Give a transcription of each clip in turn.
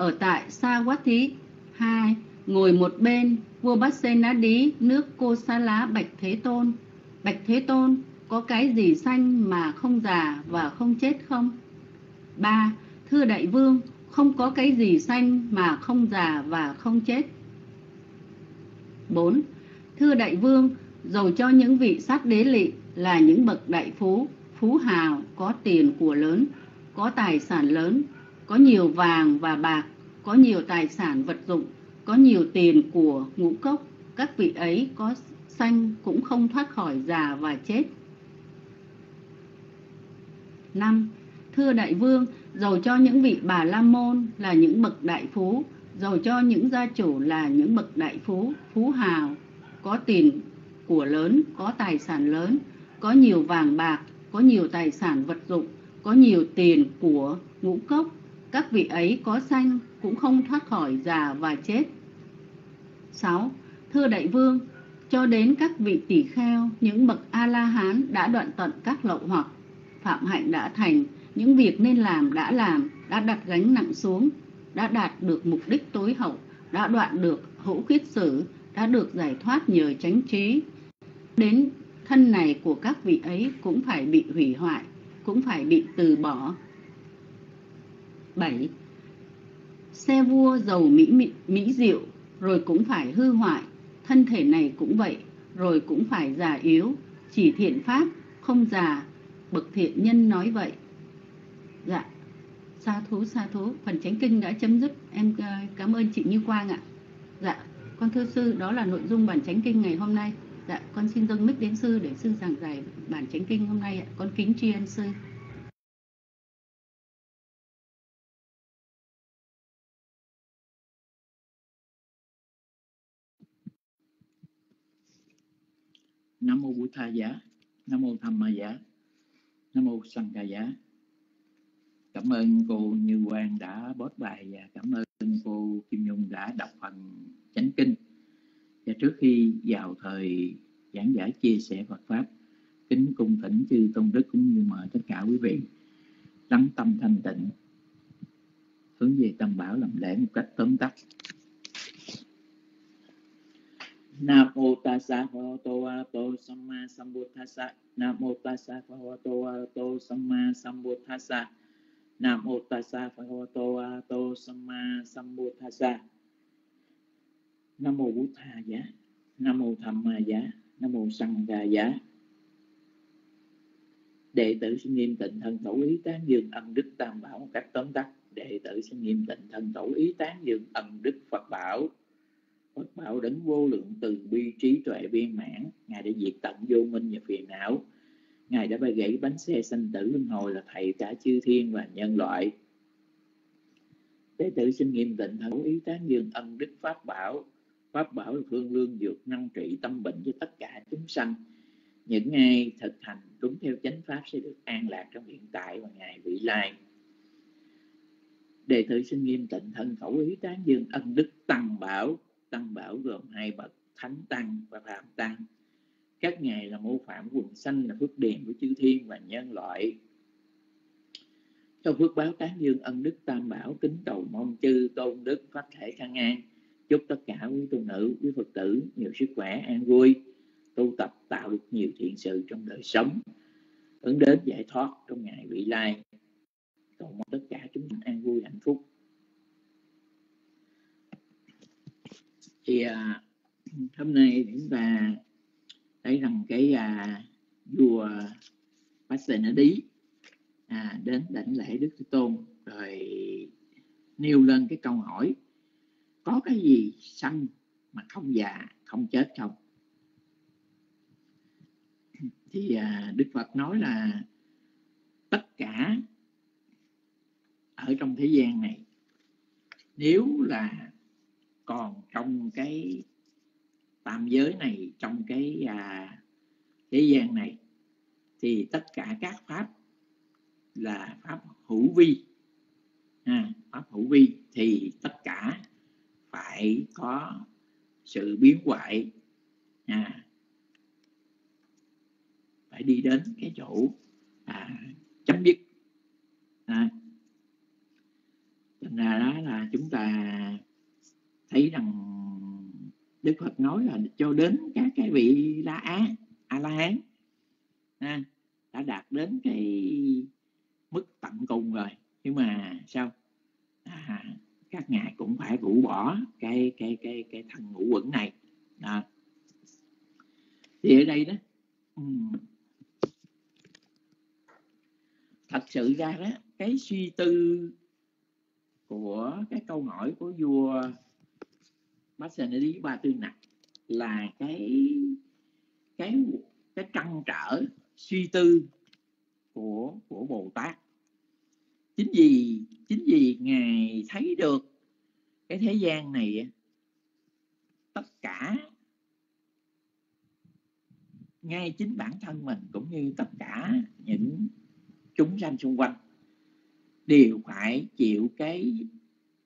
ở tại Sawathi. 2. Ngồi một bên, vua Bát Sê Ná Đí, nước Cô Sa Lá Bạch Thế Tôn. Bạch Thế Tôn, có cái gì xanh mà không già và không chết không? 3. Thưa Đại Vương, không có cái gì xanh mà không già và không chết. 4. Thưa Đại Vương, dầu cho những vị sát đế lị là những bậc đại phú, phú hào, có tiền của lớn, có tài sản lớn, có nhiều vàng và bạc, có nhiều tài sản vật dụng, có nhiều tiền của ngũ cốc, các vị ấy có xanh cũng không thoát khỏi già và chết. 5. Thưa Đại Vương, dầu cho những vị bà La Môn là những bậc đại phú, dầu cho những gia chủ là những bậc đại phú, phú hào, có tiền của lớn, có tài sản lớn, có nhiều vàng bạc, có nhiều tài sản vật dụng, có nhiều tiền của ngũ cốc, các vị ấy có sanh cũng không thoát khỏi già và chết. 6. Thưa Đại Vương, cho đến các vị tỷ kheo, những bậc A-la-hán đã đoạn tận các lậu hoặc, phạm hạnh đã thành, những việc nên làm đã làm, đã đặt gánh nặng xuống, đã đạt được mục đích tối hậu, đã đoạn được hữu khuyết sử, đã được giải thoát nhờ chánh trí. Đến thân này của các vị ấy cũng phải bị hủy hoại, cũng phải bị từ bỏ. 7. Xe vua giàu mỹ, mỹ, mỹ diệu rồi cũng phải hư hoại, thân thể này cũng vậy, rồi cũng phải già yếu, chỉ thiện pháp, không già, bậc thiện nhân nói vậy. Dạ, sa thú, sa thú, phần chánh kinh đã chấm dứt, em ờ, cảm ơn chị Như Quang ạ. Dạ, con thưa sư, đó là nội dung bản chánh kinh ngày hôm nay. Dạ, con xin dâng mic đến sư để sư giảng giải bản chánh kinh hôm nay ạ. Con kính tri ân sư. Nam mô bụt tha giá nam mô tham ma giá nam mô sanh ca giá cảm ơn cô như quang đã bót bài và cảm ơn cô kim nhung đã đọc phần chánh kinh. Và trước khi vào thời giảng giải chia sẻ Phật pháp, kính cung thỉnh chư tôn đức cũng như mời tất cả quý vị lắng tâm thanh tịnh, hướng về tâm bảo làm lễ một cách tóm tắt. Nam mô tassa bhagavato arahato samma sambuddhassa. Nam mô tassa bhagavato arahato samma sambuddhassa. Nam mô tassa bhagavato arahato samma sambuddhassa. Nam mô Bụt Tha giá. Nam mô Tham Ma giá. Nam mô Sanh Ca giá. Đệ tử xin nghiêm tịnh thân tổ ý tán dương ân đức tam bảo một cách tóm tắt. Đệ tử xin nghiêm tịnh thân tổ ý tán dương ân đức Phật bảo Phật bảo đấng vô lượng từ bi trí tuệ viên mãn, Ngài đã diệt tận vô minh và phiền não. Ngài đã bay gãy bánh xe sanh tử luân hồi là thầy cả chư thiên và nhân loại. Tế tử xin nghiêm tịnh thấu ý tán dương ân đức Pháp bảo. Pháp bảo là phương lương dược năng trị tâm bệnh cho tất cả chúng sanh. Những ai thực hành đúng theo chánh Pháp sẽ được an lạc trong hiện tại và ngày vị lai. Đệ tử xin nghiêm tịnh thân khẩu ý tán dương ân đức tăng bảo tăng bảo gồm hai bậc, thánh tăng và phạm tăng. Các ngài là mô phạm quần sanh là phước điền của chư thiên và nhân loại. Cho phước báo tán dương ân đức tam bảo, kính cầu mong chư tôn đức phát thể khang an. Chúc tất cả quý tu nữ, quý phật tử nhiều sức khỏe, an vui, tu tập, tạo được nhiều thiện sự trong đời sống. Hướng đến giải thoát trong ngày vị lai. Cầu mong tất cả chúng an vui hạnh phúc. Thì à, hôm nay chúng ta thấy rằng cái à, vua Pasenadi à, đến đảnh lễ Đức Thế Tôn rồi nêu lên cái câu hỏi có cái gì sanh mà không già không chết không? Thì à, Đức Phật nói là tất cả ở trong thế gian này nếu là còn trong cái tam giới này trong cái à, thế gian này thì tất cả các pháp là pháp hữu vi. À, pháp hữu vi thì tất cả phải có sự biến hoại. À, phải đi đến cái chỗ à, chấm dứt. À, thành ra đó là chúng ta thấy rằng đức phật nói là cho đến các cái vị la Á, a la hán à, đã đạt đến cái mức tận cùng rồi. Nhưng mà sao? À, các ngài cũng phải rũ bỏ cái cái cái cái thần ngũ quẩn này. À. thì ở đây đó ừ, thật sự ra đó cái suy tư của cái câu hỏi của vua Masanadi Ba Tư Nặc là cái cái cái trăn trở, suy tư của của Bồ Tát. Chính vì chính vì ngài thấy được cái thế gian này tất cả ngay chính bản thân mình cũng như tất cả những chúng sanh xung quanh đều phải chịu cái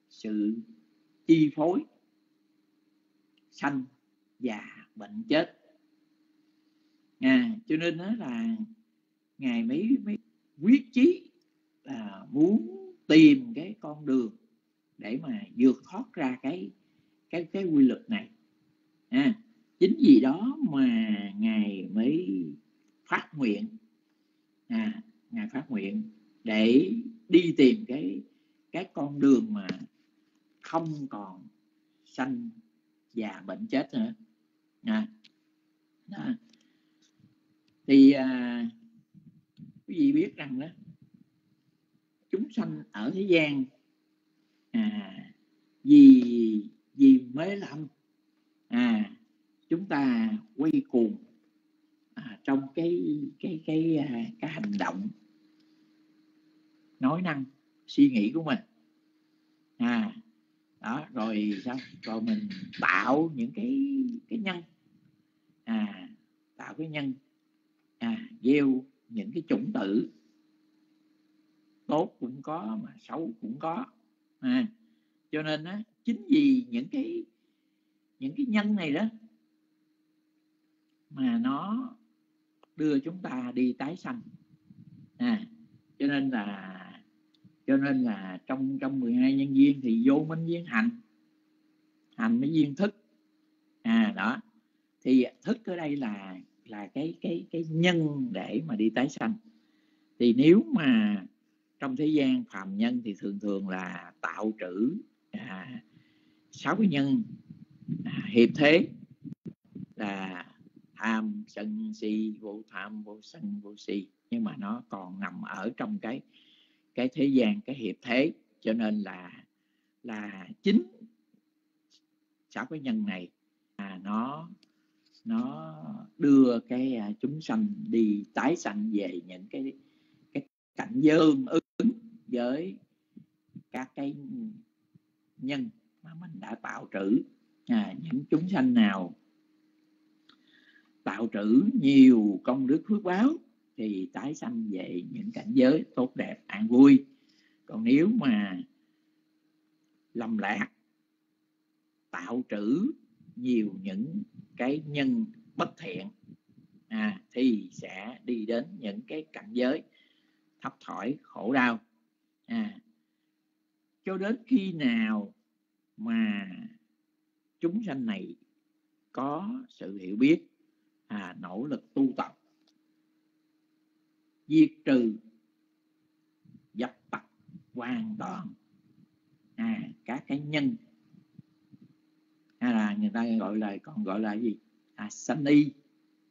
sự chi phối sanh già bệnh chết. À, cho nên đó là ngài mới mới quyết chí là muốn tìm cái con đường để mà vượt thoát ra cái cái cái quy luật này. À, chính vì đó mà ngài mới phát nguyện. À, ngài phát nguyện để đi tìm cái cái con đường mà không còn sanh già bệnh chết nữa. À, đó. thì à, quý vị biết rằng đó chúng sanh ở thế gian à, vì vì mê lầm à chúng ta quay cuồng à, trong cái cái cái à, cái hành động nói năng suy nghĩ của mình. À đó rồi sao? Rồi mình tạo những cái cái nhân. À tạo cái nhân. À gieo những cái chủng tử. Tốt cũng có mà xấu cũng có. À, cho nên á chính vì những cái những cái nhân này đó mà nó đưa chúng ta đi tái sanh. À, cho nên là cho nên là trong trong 12 nhân viên thì vô minh viên hành. Hành mới viên thức. À đó. Thì thức ở đây là là cái cái cái nhân để mà đi tái sanh. Thì nếu mà trong thế gian phàm nhân thì thường thường là tạo trữ à, sáu cái nhân. À, hiệp thế là tham sân si vô tham vô sân vô si. Nhưng mà nó còn nằm ở trong cái cái thế gian cái hiệp thế. Cho nên là là chính sáu cái nhân này à, nó nó đưa cái à, chúng sanh đi tái sanh về những cái cái cảnh dương ứng với các cái nhân mà mình đã tạo trữ. À, những chúng sanh nào tạo trữ nhiều công đức phước báo thì tái sanh về những cảnh giới tốt đẹp an vui. Còn nếu mà lầm lạc tạo trữ nhiều những cái nhân bất thiện à, thì sẽ đi đến những cái cảnh giới thấp thỏi khổ đau. À, cho đến khi nào mà chúng sanh này có sự hiểu biết à, nỗ lực tu tập diệt trừ dập tắt hoàn toàn. À, các cái nhân hay là người ta gọi là còn gọi là gì? À, sanh y.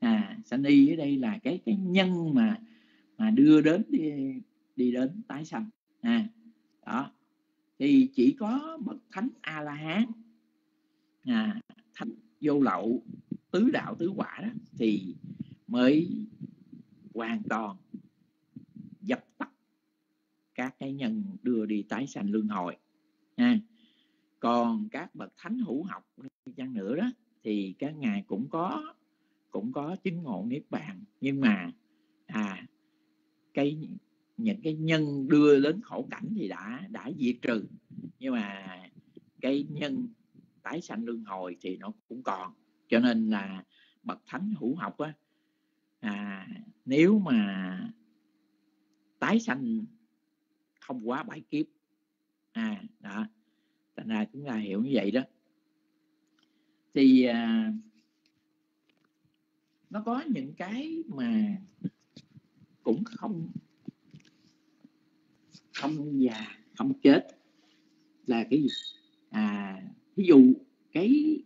À, sanh y ở đây là cái cái nhân mà mà đưa đến đi, đi đến tái sanh. À, đó. Thì chỉ có bậc thánh a la hán à, thánh vô lậu tứ đạo tứ quả đó thì mới hoàn toàn dập tắt các cái nhân đưa đi tái sanh luân hồi nha còn các bậc thánh hữu học chăng nữa đó thì các ngài cũng có cũng có chính ngộ niết bàn. Nhưng mà à cái những cái nhân đưa đến khổ cảnh thì đã đã diệt trừ. Nhưng mà cái nhân tái sanh luân hồi thì nó cũng còn. Cho nên là bậc thánh hữu học á à, nếu mà tái sanh không quá bảy kiếp. À đó. Thành ra chúng ta hiểu như vậy đó. Thì à, nó có những cái mà cũng không không già không chết. Là cái gì? À ví dụ cái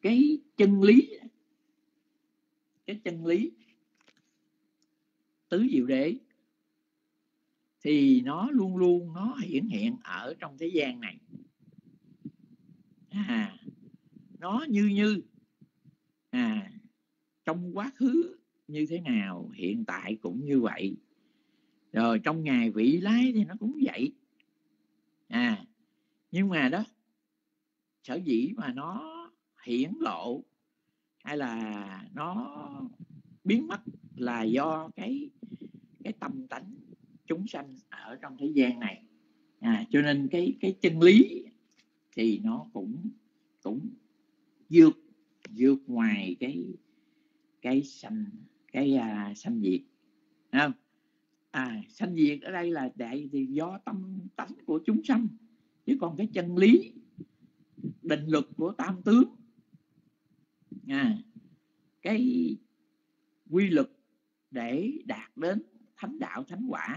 cái chân lý cái chân lý tứ diệu đế thì nó luôn luôn nó hiển hiện ở trong thế gian này. À nó như như. À trong quá khứ như thế nào, hiện tại cũng như vậy. Rồi trong ngày vị lái thì nó cũng vậy. À nhưng mà đó, sở dĩ mà nó hiển lộ hay là nó biến mất là do cái cái tâm tánh chúng sanh ở trong thế gian này. À, cho nên cái cái chân lý thì nó cũng cũng vượt vượt ngoài cái cái sanh cái à, sanh diệt. Không? À sanh diệt ở đây là đại thì do tâm tánh của chúng sanh. Chứ còn cái chân lý định luật của tam tướng à, cái quy luật để đạt đến thánh đạo thánh quả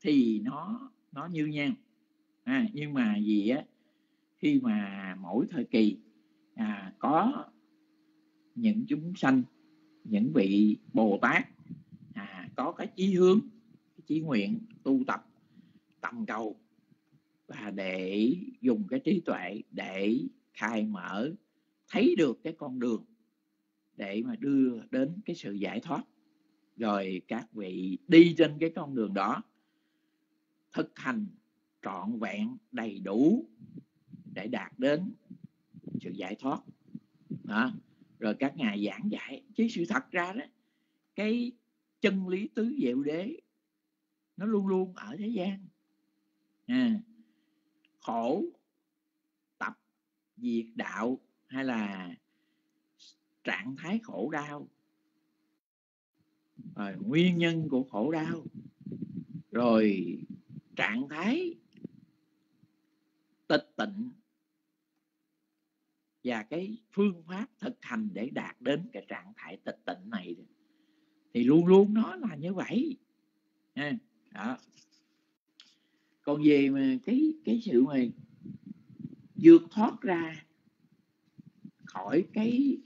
thì nó nó như nhau. À, nhưng mà gì á khi mà mỗi thời kỳ à, có những chúng sanh những vị bồ tát à, có cái chí hướng cái chí nguyện tu tập tầm cầu và để dùng cái trí tuệ để khai mở thấy được cái con đường để mà đưa đến cái sự giải thoát. Rồi các vị đi trên cái con đường đó thực hành trọn vẹn đầy đủ để đạt đến sự giải thoát. Đó. rồi các ngài giảng dạy. Chứ sự thật ra đó cái chân lý tứ diệu đế nó luôn luôn ở thế gian. À, khổ tập diệt đạo hay là trạng thái khổ đau. Rồi nguyên nhân của khổ đau. Rồi trạng thái tịch tịnh và cái phương pháp thực hành để đạt đến cái trạng thái tịch tịnh này thì luôn luôn nó là như vậy. Đó. Còn về mà cái cái sự mà vượt thoát ra khỏi cái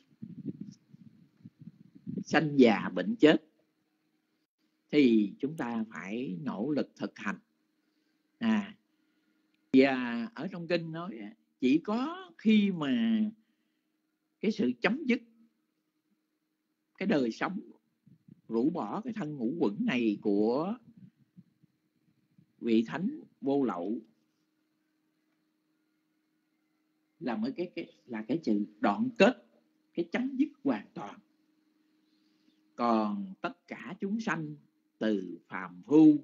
sanh già bệnh chết, thì chúng ta phải nỗ lực thực hành à và ở trong kinh nói chỉ có khi mà cái sự chấm dứt cái đời sống rũ bỏ cái thân ngũ quẩn này của vị thánh vô lậu là mới cái, cái là cái chữ đoạn kết cái chấm dứt hoàn toàn. Còn tất cả chúng sanh từ phàm phu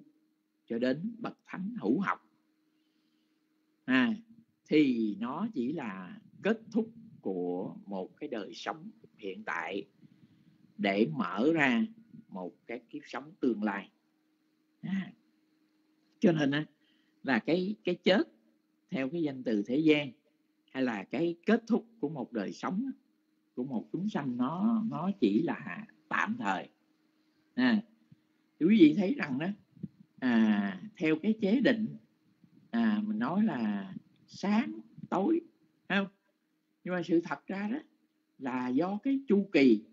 cho đến bậc thánh hữu học. À, thì nó chỉ là kết thúc của một cái đời sống hiện tại để mở ra một cái kiếp sống tương lai. À, cho nên là cái cái chết theo cái danh từ thế gian hay là cái kết thúc của một đời sống của một chúng sanh nó nó chỉ là tạm thời. À, quý vị thấy rằng đó à, theo cái chế định à, mình nói là sáng tối không? Nhưng mà sự thật ra đó là do cái chu kỳ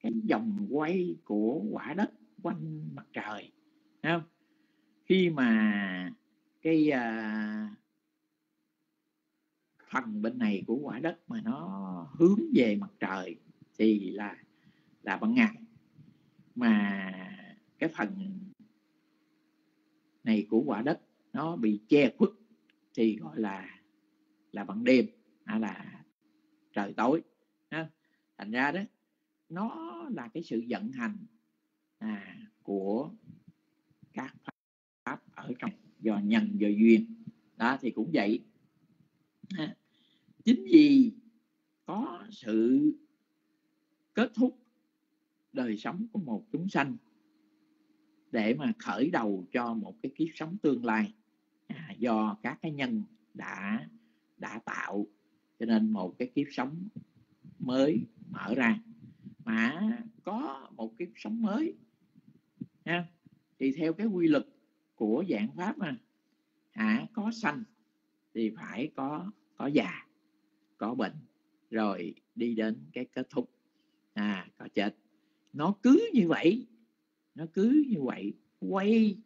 cái vòng quay của quả đất quanh mặt trời không? Khi mà cái à, phần bên này của quả đất mà nó hướng về mặt trời thì là là ban ngày. Mà cái phần này của quả đất nó bị che khuất thì gọi là là bằng đêm hay là trời tối thành ra đó nó là cái sự vận hành à, của các pháp ở trong do nhân do duyên. Đó thì cũng vậy chính vì có sự kết thúc đời sống của một chúng sanh để mà khởi đầu cho một cái kiếp sống tương lai. À, do các cái nhân đã đã tạo cho nên một cái kiếp sống mới mở ra. Mà có một kiếp sống mới ha thì theo cái quy luật của dạng pháp mà à, có sanh thì phải có có già có bệnh rồi đi đến cái kết thúc. À có chết. Nó cứ như vậy nó cứ như vậy quay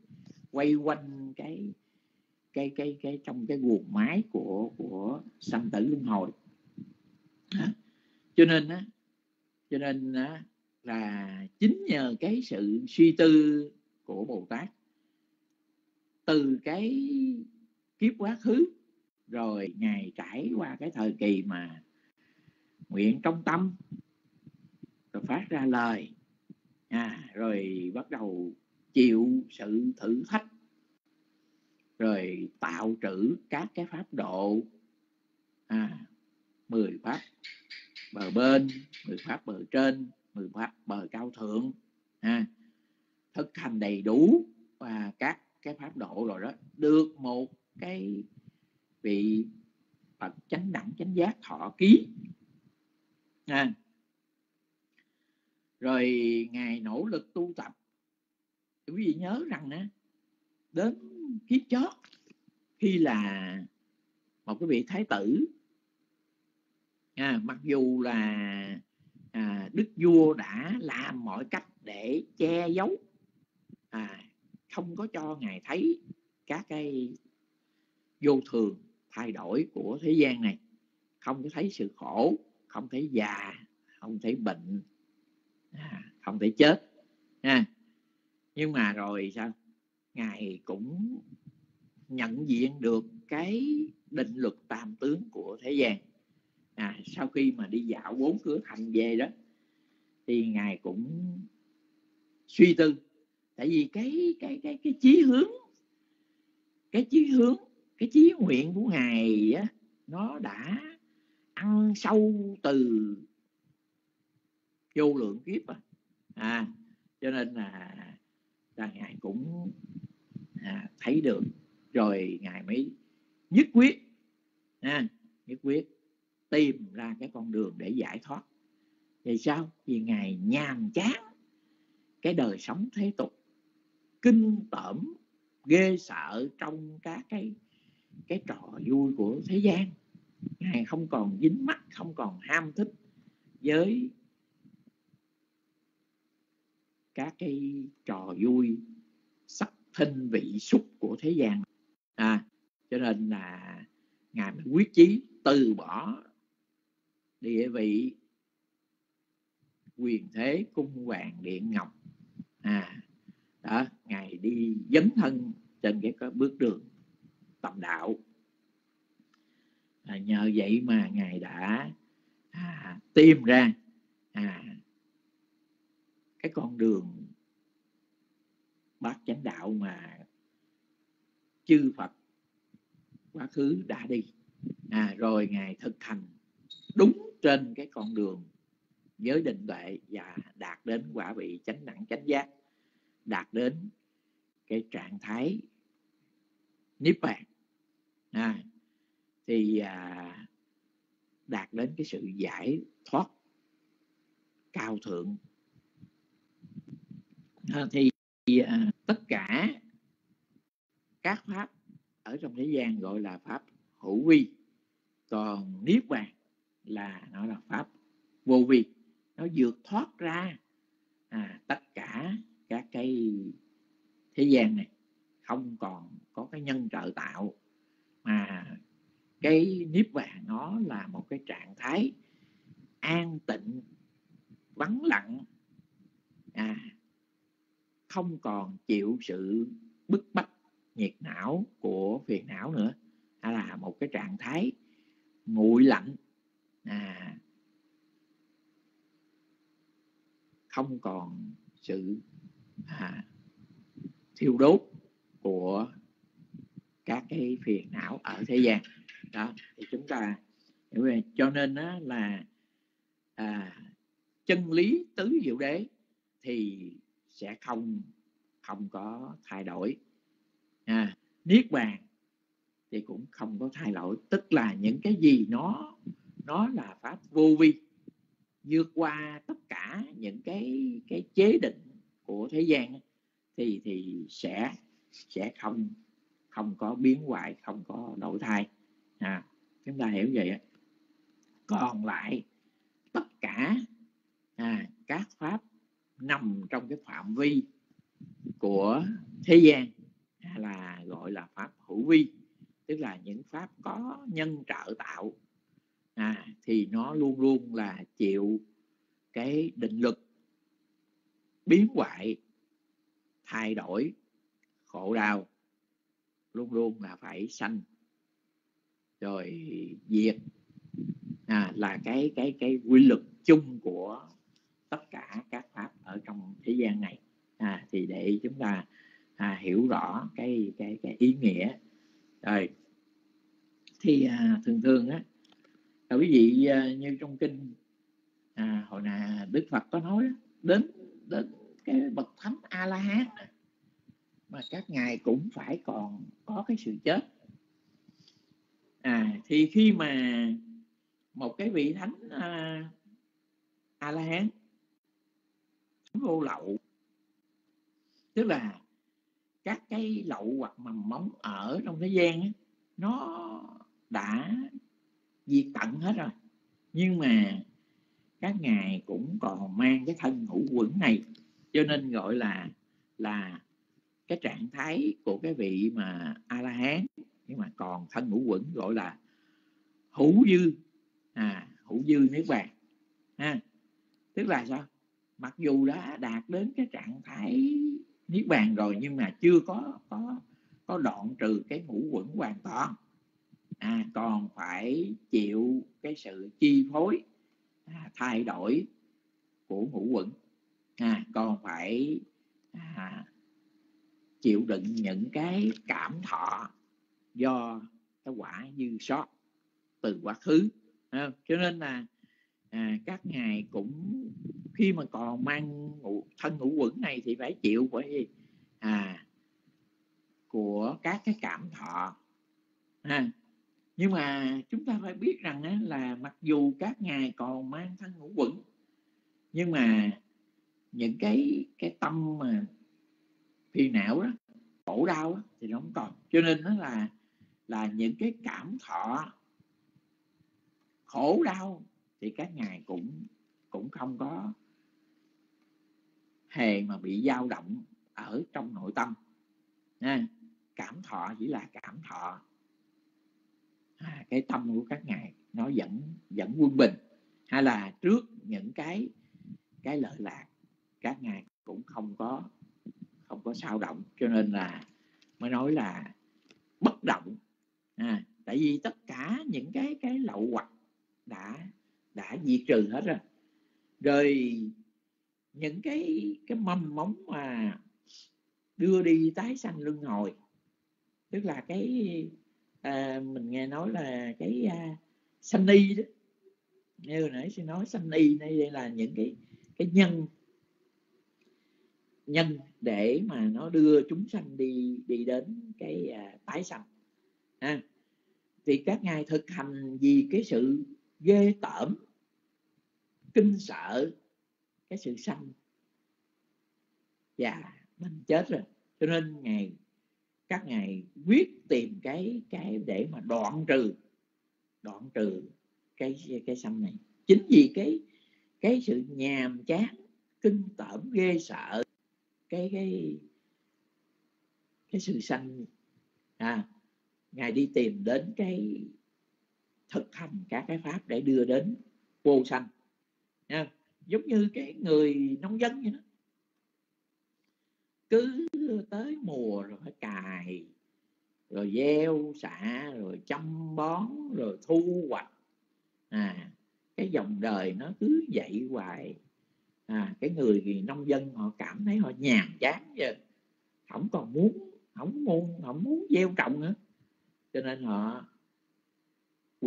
quay quanh cái cái cái cái trong cái guồng máy của của sanh tử luân hồi đó. cho nên á cho nên á, là chính nhờ cái sự suy tư của bồ tát từ cái kiếp quá khứ rồi ngày trải qua cái thời kỳ mà nguyện trong tâm rồi phát ra lời à, rồi bắt đầu chịu sự thử thách rồi tạo trữ các cái pháp độ à, 10 pháp bờ bên 10 pháp bờ trên 10 pháp bờ cao thượng à, thực hành đầy đủ và các cái pháp độ rồi đó được một cái vị Phật chánh đẳng chánh giác thọ ký à rồi ngài nỗ lực tu tập. Quý vị nhớ rằng á đến kiếp chót khi là một cái vị thái tử à, mặc dù là à, đức vua đã làm mọi cách để che giấu à, không có cho ngài thấy các cái vô thường thay đổi của thế gian này. Không có thấy sự khổ không thấy già không thấy bệnh à, không thể chết ha. Nhưng mà rồi sao? Ngài cũng nhận diện được cái định luật tam tướng của thế gian. À, sau khi mà đi dạo bốn cửa thành về đó thì ngài cũng suy tư. Tại vì cái cái cái cái chí hướng cái chí hướng cái chí nguyện của ngài á nó đã ăn sâu từ vô lượng kiếp à, à cho nên là là ngài cũng à, thấy được. Rồi ngài mới nhất quyết à, nhất quyết tìm ra cái con đường để giải thoát. Vì sao? Vì ngài nhàm chán cái đời sống thế tục kinh tởm ghê sợ trong các cái cái trò vui của thế gian. Ngài không còn dính mắt không còn ham thích với các cái trò vui sắc thinh vị xúc của thế gian. À cho nên là ngài mới quyết chí từ bỏ địa vị quyền thế cung hoàng điện ngọc. À đó ngài đi dấn thân trên cái bước đường tầm đạo. À, nhờ vậy mà ngài đã à, tìm ra à, cái con đường bát chánh đạo mà chư Phật quá khứ đã đi. À, rồi ngài thực hành đúng trên cái con đường giới định tuệ và đạt đến quả vị chánh đẳng chánh giác đạt đến cái trạng thái niết bàn. À, thì à, đạt đến cái sự giải thoát cao thượng à, thì à, tất cả các pháp ở trong thế gian gọi là pháp hữu vi còn niết bàn là nó là pháp vô vi. Nó vượt thoát ra à, tất cả các cái thế gian này không còn có cái nhân trợ tạo mà cái niết bàn nó là một cái trạng thái an tịnh vắng lặng à, không còn chịu sự bức bách nhiệt não của phiền não nữa. Hay là một cái trạng thái nguội lạnh. À, không còn sự à, thiêu đốt của các cái phiền não ở thế gian. Đó thì chúng ta hiểu về cho nên đó là à, chân lý tứ diệu đế thì sẽ không không có thay đổi. À, niết bàn thì cũng không có thay đổi. Tức là những cái gì nó nó là pháp vô vi vượt qua tất cả những cái cái chế định của thế gian thì thì sẽ sẽ không không có biến hoại không có đổi thay. À, chúng ta hiểu vậy còn lại tất cả à, các pháp nằm trong cái phạm vi của thế gian là gọi là pháp hữu vi tức là những pháp có nhân trợ tạo. À, thì nó luôn luôn là chịu cái định lực biến hoại thay đổi khổ đau luôn luôn là phải sanh rồi diệt. À, là cái cái cái quy luật chung của tất cả các pháp ở trong thế gian này. À, thì để chúng ta à, hiểu rõ cái cái cái ý nghĩa. Rồi thì à, thường thường á là quý vị à, như trong kinh à, hồi nào đức phật có nói đến đến cái bậc thánh a la hán mà các ngài cũng phải còn có cái sự chết. À thì khi mà một cái vị thánh à, a la hán vô lậu. Tức là các cái lậu hoặc mầm móng ở trong thế gian ấy, nó đã diệt tận hết rồi. Nhưng mà các ngài cũng còn mang cái thân ngũ quẩn này cho nên gọi là là cái trạng thái của cái vị mà a la hán nhưng mà còn thân ngũ quẩn gọi là hữu dư. À hữu dư niết bàn ha tức là sao? Mặc dù đã đạt đến cái trạng thái niết bàn rồi nhưng mà chưa có có có đoạn trừ cái ngũ quẩn hoàn toàn. À, còn phải chịu cái sự chi phối à, thay đổi của ngũ quẩn. À, còn phải à, chịu đựng những cái cảm thọ do cái quả dư sót từ quá khứ à, cho nên là à, các ngài cũng khi mà còn mang ngũ, thân ngũ quẩn này thì phải chịu của gì à của các cái cảm thọ. À, nhưng mà chúng ta phải biết rằng á, là mặc dù các ngài còn mang thân ngũ quẩn nhưng mà những cái cái tâm mà phi não đó khổ đau đó, thì nó không còn. Cho nên nó là là những cái cảm thọ khổ đau thì các ngài cũng cũng không có hề mà bị dao động ở trong nội tâm. Nha cảm thọ chỉ là cảm thọ. À, cái tâm của các ngài nó vẫn vẫn quân bình. Hay là trước những cái cái lợi lạc các ngài cũng không có không có sao động. Cho nên là mới nói là bất động. À, tại vì tất cả những cái cái lậu hoặc đã đã diệt trừ hết rồi. Rồi những cái cái mầm móng mà đưa đi tái sanh luân hồi tức là cái à, mình nghe nói là cái à, sanh y đó. Như hồi nãy xin nói sanh y đây là những cái cái nhân nhân để mà nó đưa chúng sanh đi đi đến cái à, tái sanh. À, thì các ngài thực hành vì cái sự ghê tởm, kinh sợ cái sự sanh. Và mình chết rồi. Cho nên ngày các ngài quyết tìm cái cái để mà đoạn trừ đoạn trừ cái cái sanh này. Chính vì cái cái sự nhàm chán, kinh tởm, ghê sợ, cái cái cái sự sanh à ngài đi tìm đến cái thực hành các cái pháp để đưa đến vô sanh. Nha, giống như cái người nông dân vậy đó. Cứ tới mùa rồi phải cài rồi gieo xạ, rồi chăm bón, rồi thu hoạch. À cái dòng đời nó cứ dậy hoài. À cái người nông dân họ cảm thấy họ nhàn chán giờ. Không còn muốn, không muốn không muốn gieo trồng nữa. Cho nên họ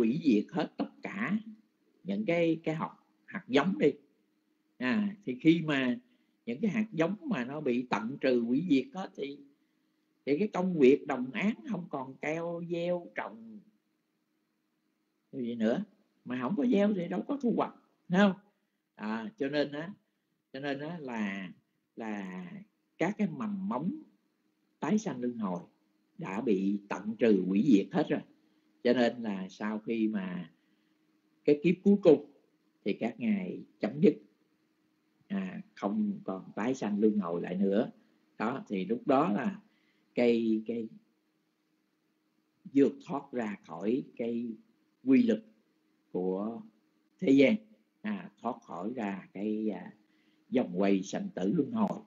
quỷ diệt hết tất cả những cái cái hạt hạt giống đi. À thì khi mà những cái hạt giống mà nó bị tận trừ quỷ diệt hết thì thì cái công việc đồng án không còn keo gieo trồng gì nữa. Mà không có gieo thì đâu có thu hoạch không? À, cho nên á cho nên á là là các cái mầm móng tái sanh luân hồi đã bị tận trừ hủy diệt hết rồi cho nên là sau khi mà cái kiếp cuối cùng thì các ngài chấm dứt à, không còn tái sanh luân hồi lại nữa. Đó thì lúc đó là cây cây vượt thoát ra khỏi cái quy lực của thế gian à, thoát khỏi ra cái à, dòng quay sanh tử luân hồi.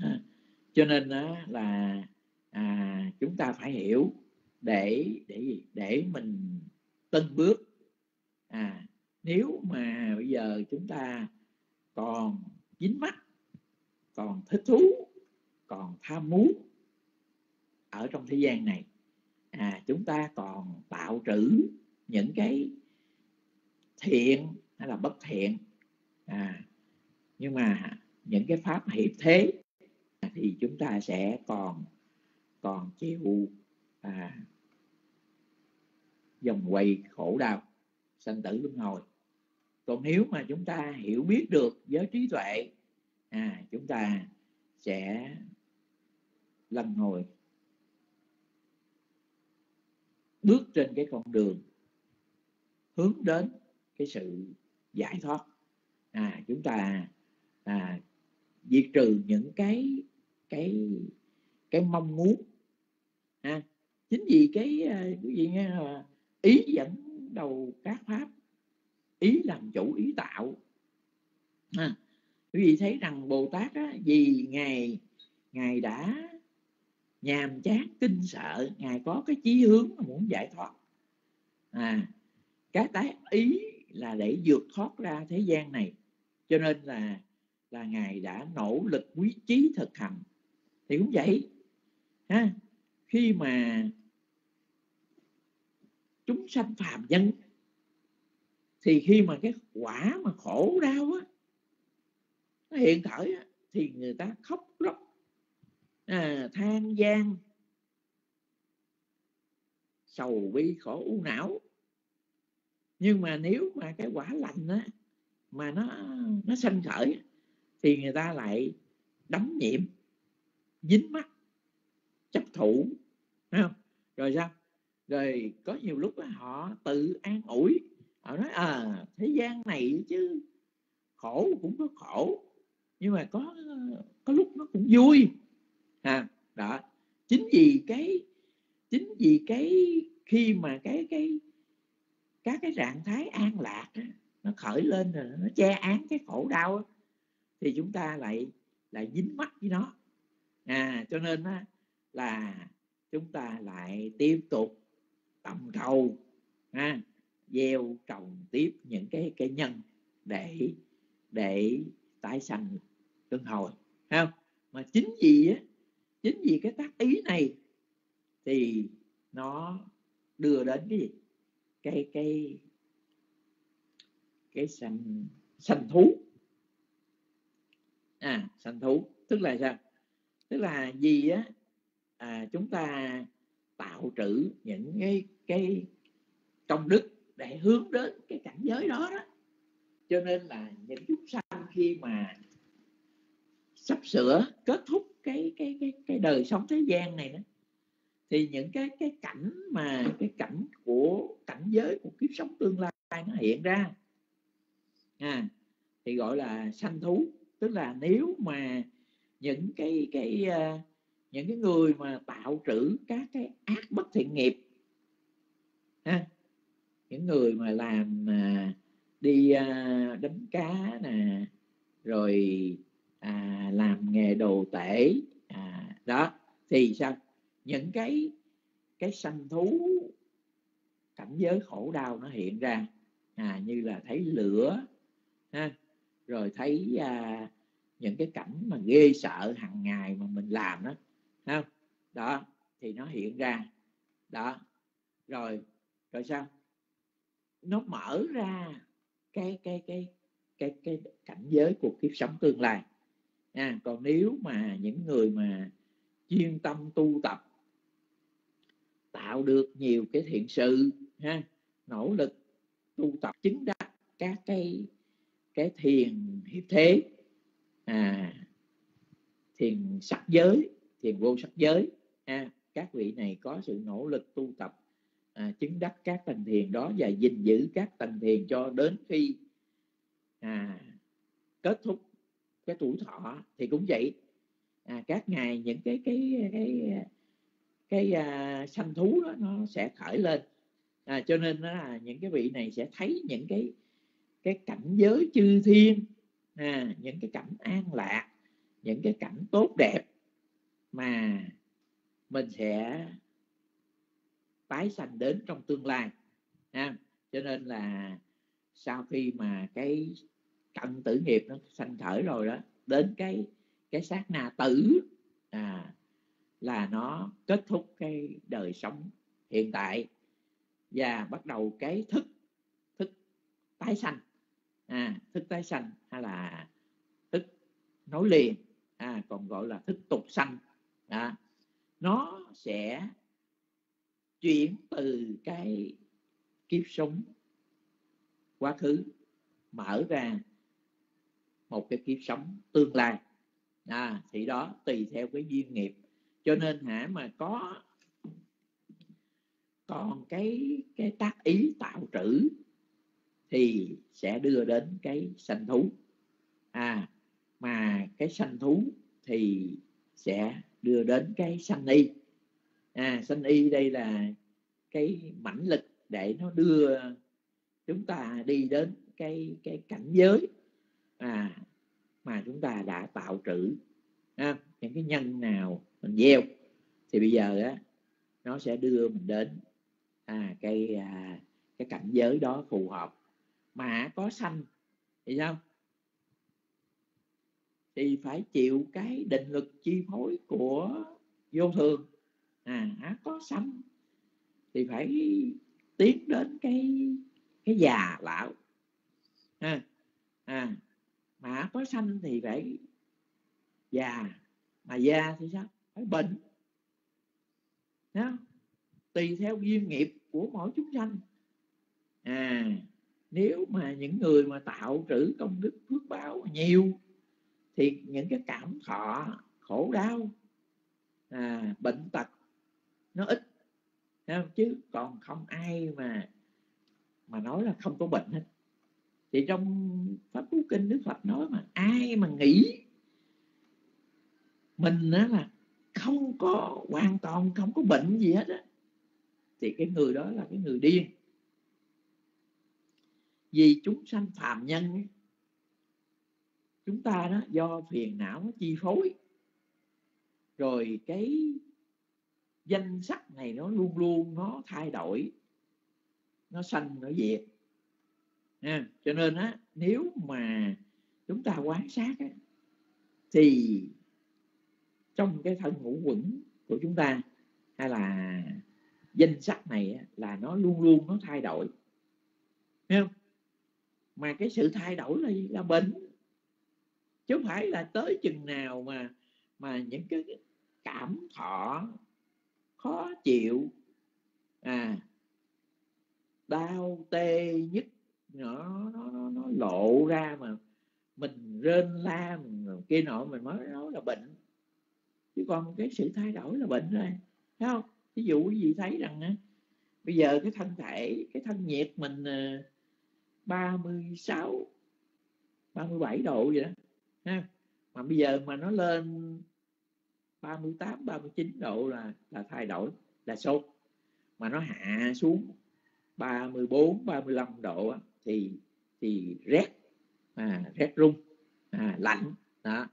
À, cho nên đó là à, chúng ta phải hiểu để để gì? Để mình tân bước. À nếu mà bây giờ chúng ta còn dính mắt còn thích thú còn tham muốn ở trong thế gian này à chúng ta còn tạo trữ những cái thiện hay là bất thiện. À nhưng mà những cái pháp hiệp thế thì chúng ta sẽ còn còn chịu à, dòng quay khổ đau sanh tử luân hồi. Còn nếu mà chúng ta hiểu biết được với trí tuệ à chúng ta sẽ lần hồi. Bước trên cái con đường hướng đến cái sự giải thoát. À chúng ta à, diệt trừ những cái cái cái mong muốn. À, chính vì cái quý cái gì nghe là ý dẫn đầu các pháp ý làm chủ ý tạo. À, quý vị thấy rằng bồ tát á, vì ngài ngài đã nhàm chán kinh sợ ngài có cái chí hướng mà muốn giải thoát. À cái tái ý là để vượt thoát ra thế gian này. Cho nên là là ngài đã nỗ lực quý trí thực hành. Thì cũng vậy ha khi mà chúng sanh phàm nhân thì khi mà cái quả mà khổ đau á nó hiện khởi á, thì người ta khóc lóc à, than gian sầu bi khổ u não. Nhưng mà nếu mà cái quả lành á mà nó nó sanh khởi thì người ta lại đắm nhiễm dính mắt chấp thủ không? Rồi sao? Rồi có nhiều lúc đó, họ tự an ủi họ nói à thế gian này chứ khổ cũng có khổ nhưng mà có có lúc nó cũng vui. À đó. Chính vì cái chính vì cái khi mà cái cái các cái trạng thái an lạc đó, nó khởi lên rồi nó che án cái khổ đau đó, thì chúng ta lại lại dính mắt với nó. À cho nên á, là chúng ta lại tiếp tục tầm cầu ha, gieo trồng tiếp những cái cái nhân để để tái sanh luân hồi không? Mà chính vì á chính vì cái tác ý này thì nó đưa đến cái gì? Cái cái cái sanh sanh thú. À sanh thú tức là sao? Tức là gì á à, chúng ta tạo trữ những cái cái công đức để hướng đến cái cảnh giới đó đó. Cho nên là những chúng sanh khi mà sắp sửa kết thúc cái cái cái cái đời sống thế gian này đó thì những cái cái cảnh mà cái cảnh của cảnh giới của kiếp sống tương lai nó hiện ra. À, thì gọi là sanh thú. Tức là nếu mà những cái cái uh, những cái người mà tạo trữ các cái ác bất thiện nghiệp ha? Những người mà làm à, đi à, đánh cá nè rồi à, làm nghề đồ tể à, đó. Thì sao? Những cái cái sanh thú cảnh giới khổ đau nó hiện ra à, như là thấy lửa ha? Rồi thấy à, những cái cảnh mà ghê sợ hàng ngày mà mình làm đó không? Đó thì nó hiện ra. Đó. Rồi rồi sao? Nó mở ra cái cái cái cái cái cảnh giới của kiếp sống tương lai. À, còn nếu mà những người mà chuyên tâm tu tập tạo được nhiều cái thiện sự ha nỗ lực tu tập chứng đắc các cái cái thiền hiệp thế à thiền sắc giới thiền vô sắc giới. À, các vị này có sự nỗ lực tu tập à, chứng đắc các tầng thiền đó và gìn giữ các tầng thiền cho đến khi à, kết thúc cái tuổi thọ. Thì cũng vậy à, các ngày những cái cái cái cái à, sanh thú đó nó sẽ khởi lên. À, cho nên đó là những cái vị này sẽ thấy những cái cái cảnh giới chư thiên à, những cái cảnh an lạc những cái cảnh tốt đẹp mà mình sẽ tái sanh đến trong tương lai ha. cho nên là sau khi mà cái cận tử nghiệp nó sanh khởi rồi đó đến cái cái sát na tử à, là nó kết thúc cái đời sống hiện tại và bắt đầu cái thức thức tái sanh à, thức tái sanh hay là thức nối liền à, còn gọi là thức tục sanh đó. nó sẽ chuyển từ cái kiếp sống quá khứ mở ra một cái kiếp sống tương lai. À, thì đó tùy theo cái duyên nghiệp. Cho nên hả mà có còn cái cái tác ý tạo trữ thì sẽ đưa đến cái sanh thú. À mà cái sanh thú thì sẽ đưa đến cái sanh y. À sanh y đây là cái mãnh lực để nó đưa chúng ta đi đến cái cái cảnh giới à mà chúng ta đã tạo trữ à, những cái nhân nào mình gieo. Thì bây giờ á nó sẽ đưa mình đến à, cái à, cái cảnh giới đó phù hợp. Mà có sanh thì sao? Thì phải chịu cái định lực chi phối của vô thường. À có sanh thì phải tiến đến cái cái già lão. À, à mà có sanh thì phải già mà già thì sao? Phải bệnh. Thấy không? tùy theo duyên nghiệp của mỗi chúng sanh. À nếu mà những người mà tạo trữ công đức phước báo nhiều thì những cái cảm thọ khổ đau à, bệnh tật nó ít không? chứ còn không ai mà mà nói là không có bệnh hết thì trong pháp cú kinh đức phật nói mà ai mà nghĩ mình á là không có hoàn toàn không có bệnh gì hết á thì cái người đó là cái người điên vì chúng sanh phàm nhân ấy, chúng ta đó do phiền não nó chi phối. Rồi cái danh sắc này nó luôn luôn nó thay đổi nó sanh nó diệt à, cho nên á nếu mà chúng ta quan sát á, thì trong cái thân ngũ quẩn của chúng ta hay là danh sắc này là nó luôn luôn nó thay đổi. Thấy không? Mà cái sự thay đổi là là bệnh chứ không phải là tới chừng nào mà mà những cái cảm thọ khó chịu à đau tê nhức nó nó nó, nó lộ ra mà mình rên la mình kia nọ mình mới nói là bệnh. Chứ còn cái sự thay đổi là bệnh rồi thấy không? Ví dụ quý vị thấy rằng á bây giờ cái thân thể cái thân nhiệt mình à, 36 37 độ vậy đó ha. Mà bây giờ mà nó lên 38 39 độ là là thay đổi là sốt. Mà nó hạ xuống 34 35 độ thì thì rét à, rét rung à, lạnh đó.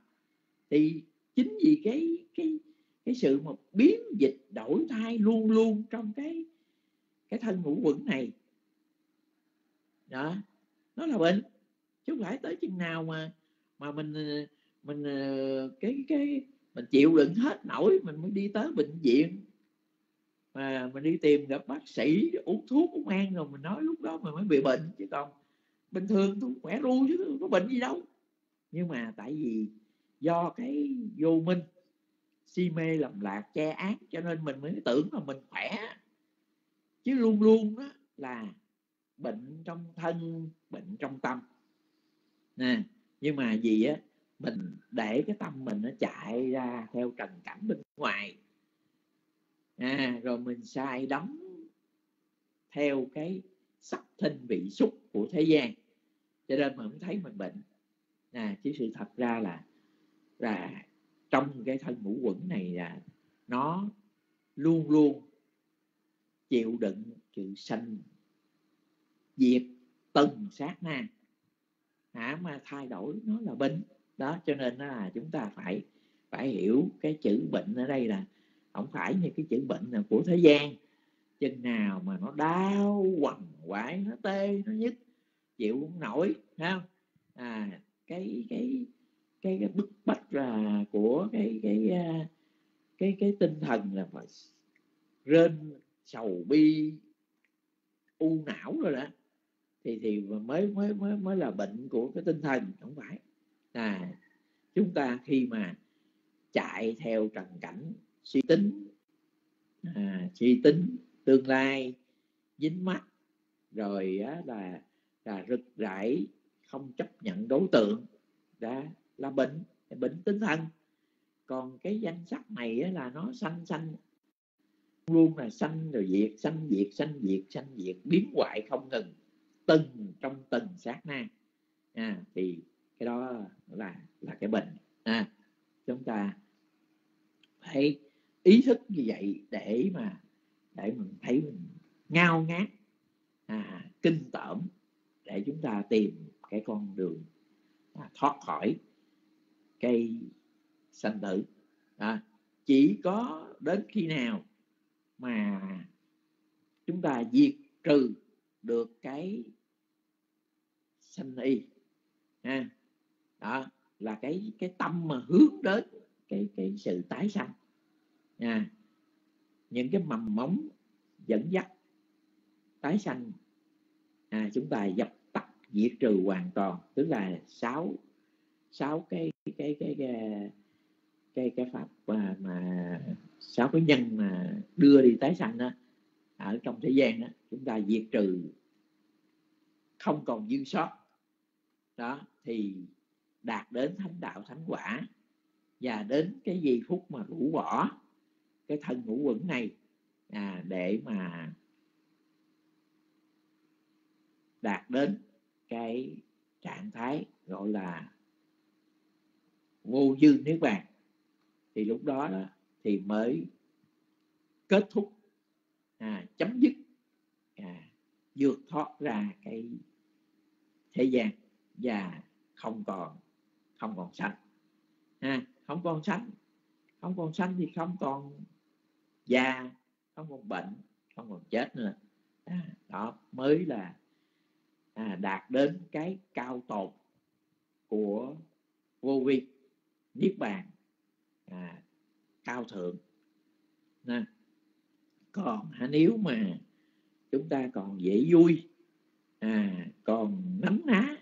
Thì chính vì cái cái cái sự mà biến dịch đổi thay luôn luôn trong cái cái thân ngũ quẩn này. Đó nó là bệnh. Chứ không phải tới chừng nào mà mà mình ờ, mình ờ, cái cái, mình chịu đựng hết nổi, mình mới đi tới bệnh viện. Mà mình đi tìm gặp bác sĩ, uống thuốc, uống ăn rồi mình nói lúc đó mình mới bị bệnh chứ còn bình thường tôi khỏe ru chứ có bệnh gì đâu. Nhưng mà tại vì do cái vô minh, si mê lầm lạc, che ác cho nên mình mới tưởng là mình khỏe. Chứ luôn luôn đó là bệnh trong thân, bệnh trong tâm. Nè nhưng mà gì á mình để cái tâm mình nó chạy ra theo trần cảnh bên ngoài. À, rồi mình sai đắm theo cái sắc thinh vị xúc của thế gian. Cho nên mình không thấy mình bệnh. À, chứ sự thật ra là là trong cái thân ngũ quẩn này là nó luôn luôn chịu đựng sự sanh diệt từng sát na à, mà thay đổi nó là bệnh đó cho nên là chúng ta phải phải hiểu cái chữ bệnh ở đây là không phải như cái chữ bệnh là của thế gian. Chừng nào mà nó đau quằn quại nó tê nó nhức chịu không nổi không? À cái cái cái, cái bức bách là của cái cái cái cái, cái tinh thần là phải rên sầu bi u não rồi đó thì thì mới mới mới mới là bệnh của cái tinh thần không phải. À chúng ta khi mà chạy theo trần cảnh suy tính à, suy tính tương lai dính mắt rồi á, là là rực rãi không chấp nhận đối tượng đã là bệnh bệnh tinh thần. Còn cái danh sách này á, là nó sanh sanh luôn là sanh rồi diệt sanh diệt sanh diệt sanh diệt biến hoại không ngừng từng trong từng sát na. À, thì cái đó là là cái bệnh. À, chúng ta phải ý thức như vậy để mà để mình thấy mình ngao ngát à, kinh tởm để chúng ta tìm cái con đường à, thoát khỏi cây sanh tử. À, chỉ có đến khi nào mà chúng ta diệt trừ được cái sanh y. Ha? Đó là cái cái tâm mà hướng đến cái cái sự tái sanh. Nha những cái mầm móng dẫn dắt tái sanh. À, chúng ta dập tắt diệt trừ hoàn toàn. Tức là sáu sáu cái cái cái cái cái cái, cái pháp mà, mà sáu cái nhân mà đưa đi tái sanh đó ở trong thế gian đó chúng ta diệt trừ không còn dư sót đó thì đạt đến thánh đạo thánh quả. Và đến cái giây phút mà rũ bỏ cái thân ngũ quẩn này à, để mà đạt đến cái trạng thái gọi là vô dư niết bàn. Thì lúc đó, đó thì mới kết thúc à, chấm dứt à, vượt thoát ra cái thế gian và không còn không còn sanh. Ha không còn sanh. Không còn sanh thì không còn già không còn bệnh không còn chết nữa. À, đó mới là à, đạt đến cái cao tột của vô vi niết bàn à, cao thượng. Nè còn nếu mà chúng ta còn dễ vui à, còn nắm ná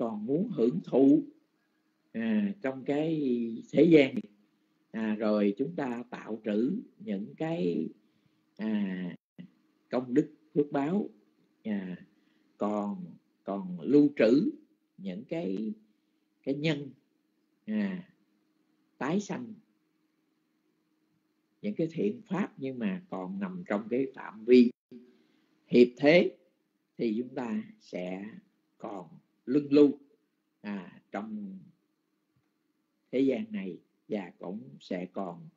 còn muốn hưởng thụ à, trong cái thế gian này. À, rồi chúng ta tạo trữ những cái à, công đức phước báo à, còn còn lưu trữ những cái cái nhân à, tái sanh những cái thiện pháp nhưng mà còn nằm trong cái phạm vi hiệp thế thì chúng ta sẽ còn lưng lưu à, trong thế gian này và cũng sẽ còn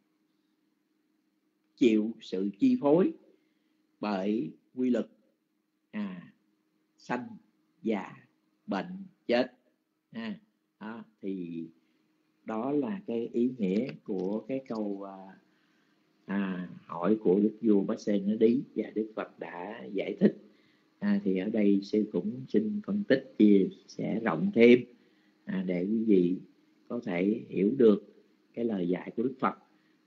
chịu sự chi phối bởi quy luật à, sanh già bệnh chết. À, đó, thì đó là cái ý nghĩa của cái câu à, à, hỏi của đức vua bá sen nó đi và đức phật đã giải thích à, thì ở đây sư cũng xin phân tích chia sẻ rộng thêm à, để quý vị có thể hiểu được cái lời dạy của đức phật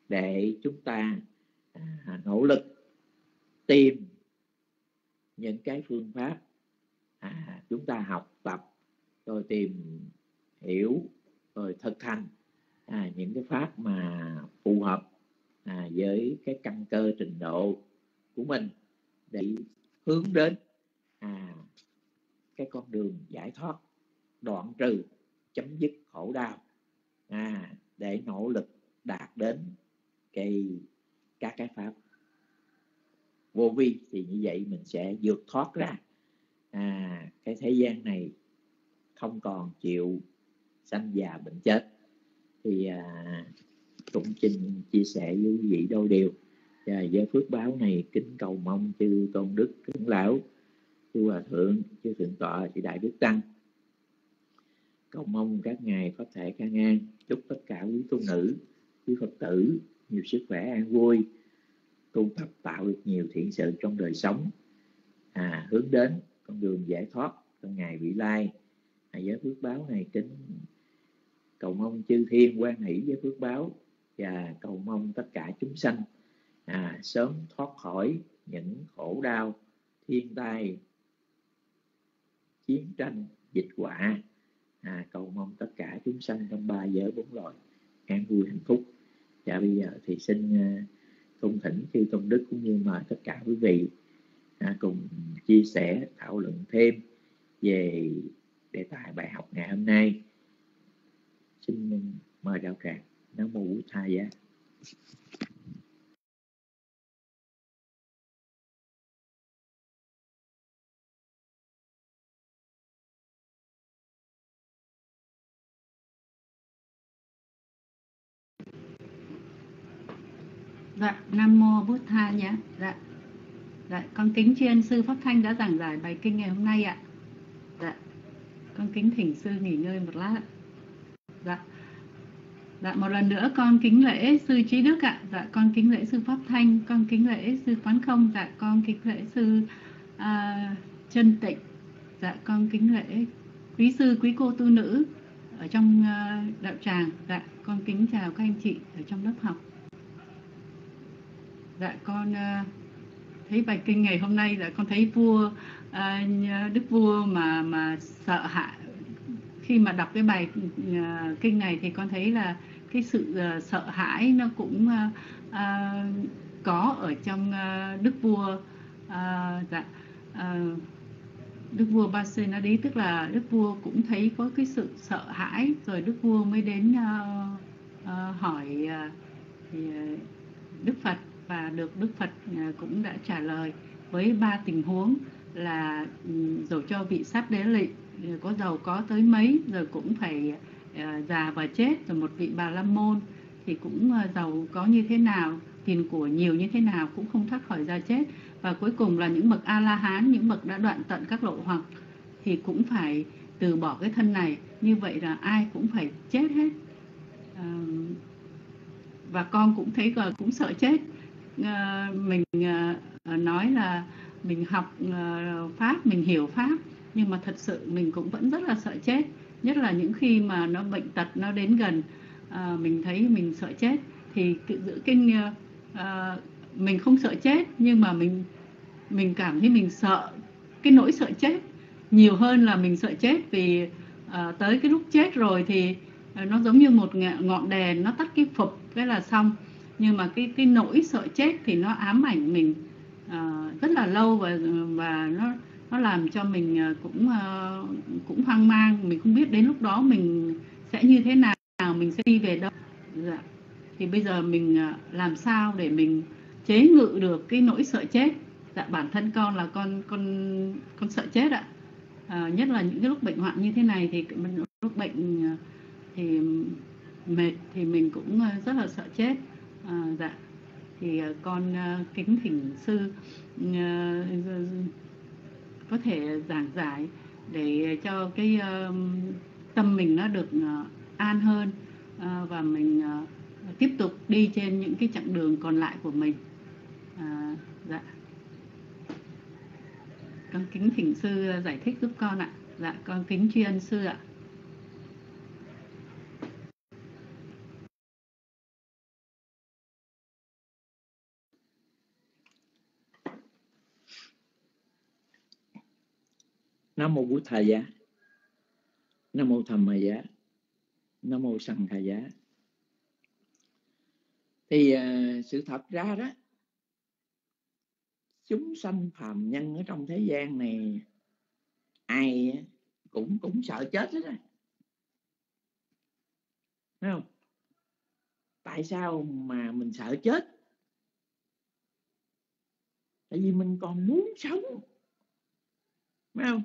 để chúng ta à, nỗ lực tìm những cái phương pháp à, chúng ta học tập rồi tìm hiểu rồi thực hành à, những cái pháp mà phù hợp à, với cái căn cơ trình độ của mình để hướng đến à, cái con đường giải thoát đoạn trừ chấm dứt khổ đau. À, để nỗ lực đạt đến cái các cái pháp vô vi thì như vậy mình sẽ vượt thoát ra. À, cái thế gian này không còn chịu sanh già bệnh chết. Thì à, cũng trình chia sẻ với quý vị đôi điều. Và với phước báo này kính cầu mong chư tôn đức trưởng lão chư hòa thượng chư thượng tọa chị đại đức tăng. Cầu mong các ngài có thể khang an chúc tất cả quý tu nữ quý phật tử nhiều sức khỏe an vui tu tập tạo được nhiều thiện sự trong đời sống. À, hướng đến con đường giải thoát trong ngày vị lai. À, giới phước báo này kính. Cầu mong chư thiên quan hỷ với phước báo và cầu mong tất cả chúng sanh à, sớm thoát khỏi những khổ đau thiên tai chiến tranh dịch quả à, cầu mong tất cả chúng sanh trong ba giới bốn loài an vui hạnh phúc. Dạ bây giờ thì xin uh, thỉnh chư tôn đức cũng như mời tất cả quý vị à, cùng chia sẻ thảo luận thêm về đề tài bài học ngày hôm nay. Xin mời đạo tràng. Nam mô bổn thầy giá Dạ, Nam Mô Bút Tha nhé. Dạ, dạ, con kính tri ân sư Pháp Thanh đã giảng giải bài kinh ngày hôm nay ạ. Dạ, con kính thỉnh sư nghỉ ngơi một lát. Dạ, dạ một lần nữa con kính lễ sư Trí Đức ạ. Dạ, con kính lễ sư Pháp Thanh, con kính lễ sư Quán Không. Dạ, con kính lễ sư à, Chân Tịnh. Dạ, con kính lễ quý sư, quý cô tu nữ ở trong uh, đạo tràng. Dạ, con kính chào các anh chị ở trong lớp học. Dạ con uh, thấy bài kinh ngày hôm nay là con thấy vua uh, đức vua mà mà sợ hãi. Khi mà đọc cái bài uh, kinh này thì con thấy là cái sự uh, sợ hãi nó cũng uh, uh, có ở trong uh, đức vua. Uh, dạ uh, đức vua Basi nó đi tức là đức vua cũng thấy có cái sự sợ hãi rồi đức vua mới đến uh, uh, hỏi uh, thì, uh, đức Phật và được Đức Phật à, cũng đã trả lời với ba tình huống là ừ, dầu cho vị sát đế lị à, có giàu có tới mấy, rồi cũng phải à, già và chết, rồi một vị bà la môn thì cũng giàu có như thế nào, tiền của nhiều như thế nào cũng không thoát khỏi ra chết. Và cuối cùng là những bậc a la hán những bậc đã đoạn tận các lộ hoặc thì cũng phải từ bỏ cái thân này. Như vậy là ai cũng phải chết hết. Và con cũng thấy là cũng sợ chết. Ờ, mình ờ, ờ, nói là mình học pháp, mình hiểu pháp, nhưng mà thật sự mình cũng vẫn rất là sợ chết. Nhất là những khi mà nó bệnh tật nó đến gần mình thấy mình sợ chết, thì giữ kinh mình không sợ chết, nhưng mà mình mình cảm thấy mình sợ cái nỗi sợ chết. Nhiều hơn là mình sợ chết vì tới cái lúc chết rồi thì nó giống như một ngọn đèn, nó tắt cái phục cái là xong nhưng mà cái cái nỗi sợ chết thì nó ám ảnh mình uh, rất là lâu và và nó nó làm cho mình ờ, cũng uh, cũng hoang mang. Mình không biết đến lúc đó mình sẽ như thế nào mình sẽ đi về đâu. Dạ. thì bây giờ mình làm sao để mình chế ngự được cái nỗi sợ chết? Dạ bản thân con là con con con sợ chết ạ. À, nhất là những cái lúc bệnh hoạn như thế này thì lúc bệnh thì mệt thì mình cũng rất là sợ chết à, dạ. Thì ờ, con uh, kính thỉnh sư uh, có thể giảng giải để cho cái uh, tâm mình nó được uh, an hơn uh, và mình uh, tiếp tục đi trên những cái chặng đường còn lại của mình. À, dạ. Con kính thỉnh sư giải thích giúp con ạ. Dạ con kính tri ân sư ạ. Nam mô bụt thầy giá. Nam mô thầm thầy giá. Nam mô sằng thầy giá. Thì uh, sự thật ra đó chúng sanh phàm nhân ở trong thế gian này ai cũng cũng sợ chết hết rồi Thấy không? Tại sao mà mình sợ chết? Tại vì mình còn muốn sống. Phải không?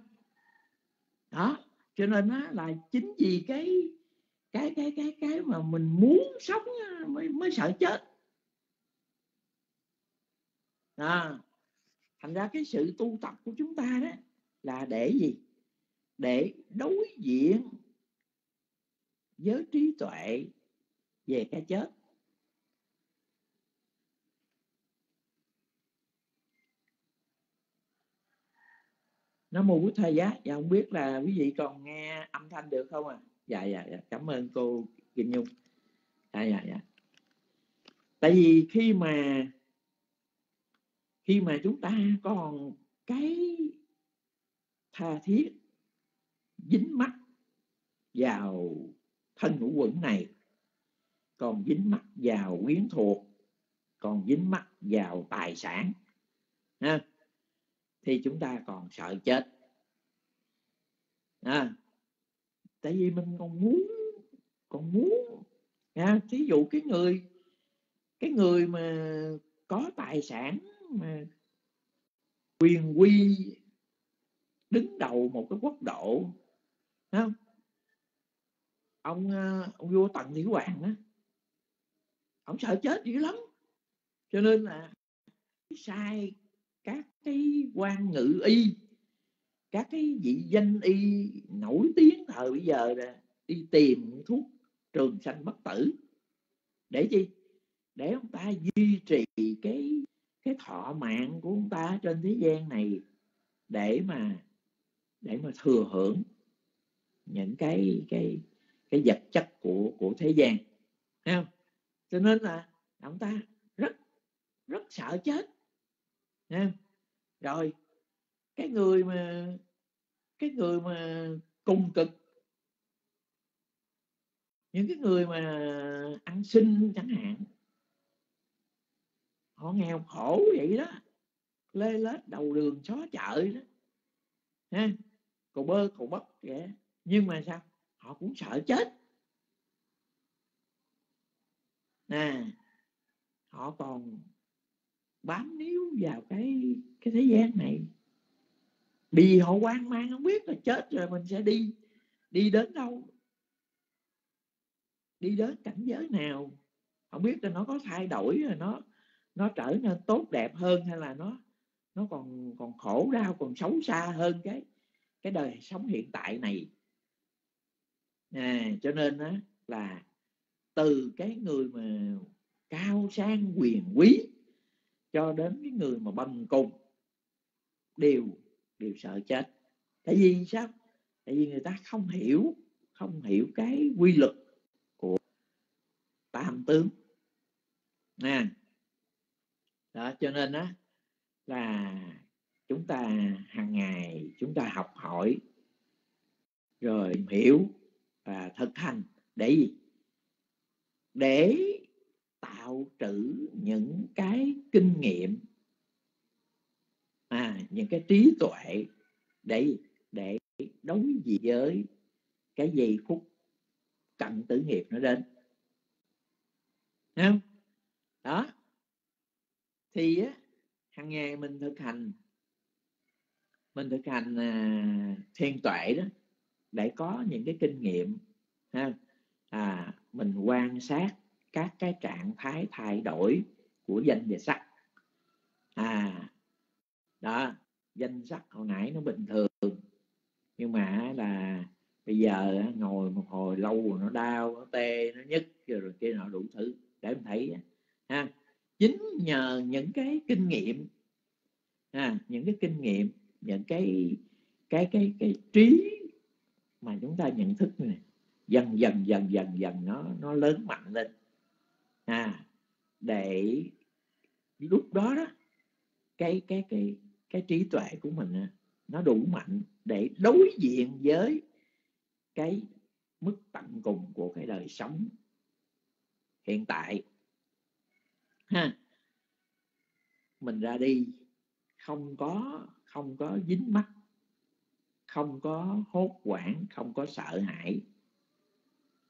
Đó cho nên á, là chính vì cái cái cái cái cái mà mình muốn sống mới mới sợ chết. À, thành ra cái sự tu tập của chúng ta đó là để gì? Để đối diện với trí tuệ về cái chết. Nó mô bút thầy giá. Dạ không biết là quý vị còn nghe âm thanh được không à dạ dạ, dạ. cảm ơn cô kim nhung. Dạ dạ dạ. Tại vì khi mà khi mà chúng ta còn cái tha thiết dính mắt vào thân ngũ quẩn này còn dính mắt vào quyến thuộc còn dính mắt vào tài sản ha thì chúng ta còn sợ chết. À, tại vì mình còn muốn còn muốn à, thí dụ cái người cái người mà có tài sản mà quyền quy đứng đầu một cái quốc độ không ông à, ông vua tần thủy hoàng á ông sợ chết dữ lắm. Cho nên là sai các cái quan ngự y, các cái vị danh y nổi tiếng thời bây giờ là đi tìm thuốc trường sanh bất tử. Để chi? Để ông ta duy trì cái cái thọ mạng của ông ta trên thế gian này để mà để mà thừa hưởng những cái cái cái vật chất của của thế gian. Thấy không? Cho nên là ông ta rất rất sợ chết. Thấy rồi, cái người mà, cái người mà cùng cực, những cái người mà ăn xin chẳng hạn, họ nghèo khổ vậy đó, lê lết đầu đường xó chợ đó. Ha cầu bơ cầu bắp vậy. Nhưng mà sao? Họ cũng sợ chết. Nè, họ còn bám níu vào cái cái thế gian này. Vì họ quan mang không biết là chết rồi mình sẽ đi đi đến đâu. Đi đến cảnh giới nào. Không biết là nó có thay đổi rồi nó nó trở nên tốt đẹp hơn hay là nó nó còn còn khổ đau còn xấu xa hơn cái cái đời sống hiện tại này. À, cho nên đó là từ cái người mà cao sang quyền quý cho đến cái người mà bần cùng, đều đều sợ chết. Tại vì sao? Tại vì người ta không hiểu không hiểu cái quy luật của tam tướng. Nè, đó, cho nên á, là chúng ta hàng ngày chúng ta học hỏi, rồi hiểu và thực hành để gì? Để tạo trữ những cái kinh nghiệm à những cái trí tuệ để để đối diện với cái giây phút cận tử nghiệp nó đến. Thấy không? Đó. Thì á hàng ngày mình thực hành mình thực hành à, thiên tuệ đó để có những cái kinh nghiệm ha à mình quan sát các cái trạng thái thay đổi của danh và sắc. À đó danh sắc hồi nãy nó bình thường. Nhưng mà là bây giờ ngồi một hồi lâu rồi nó đau nó tê nó nhức rồi kia nọ đủ thứ. Để mình thấy ha. Chính nhờ những cái kinh nghiệm à, những cái kinh nghiệm những cái cái cái cái trí mà chúng ta nhận thức này dần dần dần dần dần nó nó lớn mạnh lên à để lúc đó đó cái cái cái cái trí tuệ của mình nó đủ mạnh để đối diện với cái mức tận cùng của cái đời sống hiện tại. Ha. Mình ra đi không có không có dính mắt không có hốt hoảng không có sợ hãi.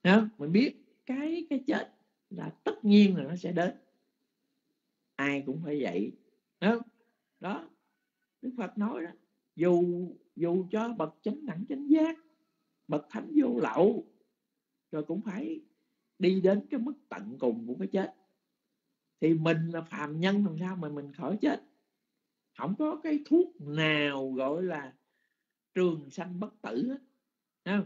Đó, mình biết cái cái chết là tất nhiên là nó sẽ đến ai cũng phải vậy đó, đó. đức phật nói đó dù dù cho bậc chánh đẳng chánh giác bậc thánh vô lậu rồi cũng phải đi đến cái mức tận cùng của cái chết thì mình là phàm nhân làm sao mà mình khỏi chết không có cái thuốc nào gọi là trường sanh bất tử hết không?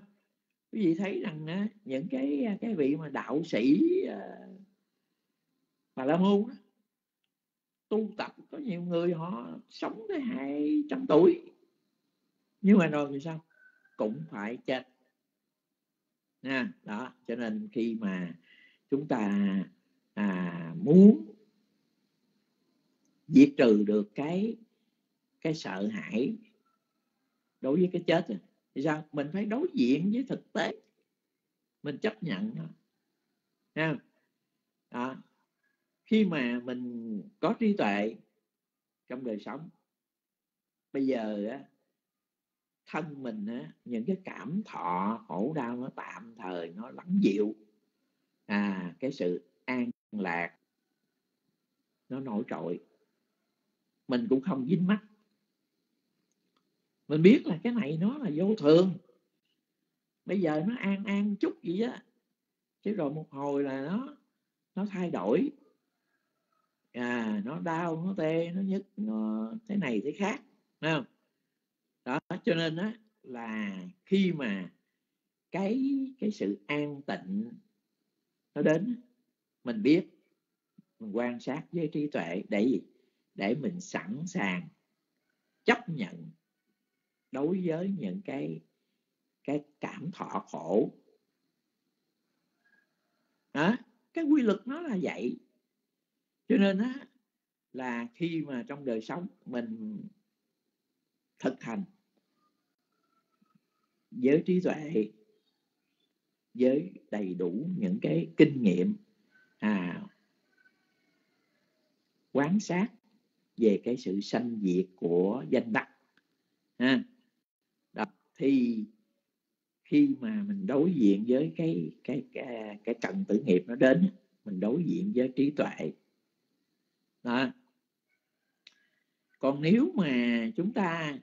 Quý vị thấy rằng á, những cái à, cái vị mà đạo sĩ à, bà la môn tu tập có nhiều người họ sống tới hai trăm tuổi. Nhưng mà rồi thì sao? Cũng phải chết. Nha đó cho nên khi mà chúng ta à, muốn diệt trừ được cái cái sợ hãi đối với cái chết thì sao? Mình phải đối diện với thực tế. Mình chấp nhận nó nha à, khi mà mình có trí tuệ trong đời sống bây giờ á, thân mình á, những cái cảm thọ khổ đau nó tạm thời nó lắng dịu. À cái sự an lạc nó nổi trội. Mình cũng không dính mắt mình biết là cái này nó là vô thường. Bây giờ nó an an chút gì á. Chứ rồi một hồi là nó nó thay đổi. À nó đau, nó tê, nó nhức, nó thế này thế khác Thấy không? Đó, cho nên á, là khi mà cái cái sự an tịnh nó đến mình biết, mình quan sát với trí tuệ, để gì? Để mình sẵn sàng chấp nhận đối với những cái cái cảm thọ khổ. Đó cái quy luật nó là vậy. Cho nên á là khi mà trong đời sống mình thực hành với trí tuệ với đầy đủ những cái kinh nghiệm à, quán sát về cái sự sanh diệt của danh đắc ha À, thì khi mà mình đối diện với cái cái cái à, cái trận tử nghiệp nó đến mình đối diện với trí tuệ. Đó. Còn nếu mà chúng ta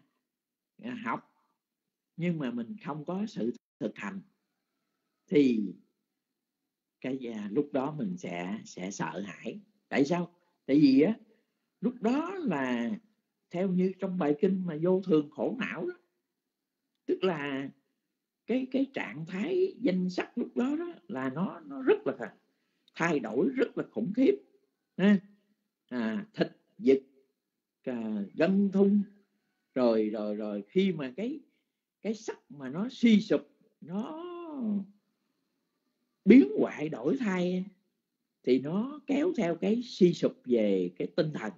à, học nhưng mà mình không có sự thực hành, thì cái à, lúc đó mình sẽ sẽ sợ hãi. Tại sao? Tại vì á, lúc đó là theo như trong bài kinh mà vô thường khổ não đó tức là cái cái trạng thái danh sắc lúc đó đó là nó nó rất là thay đổi rất là khủng khiếp ha. À, thịt giật à, gân thung rồi rồi rồi khi mà cái cái sắc mà nó suy sụp nó biến hoại đổi thay thì nó kéo theo cái suy sụp về cái tinh thần.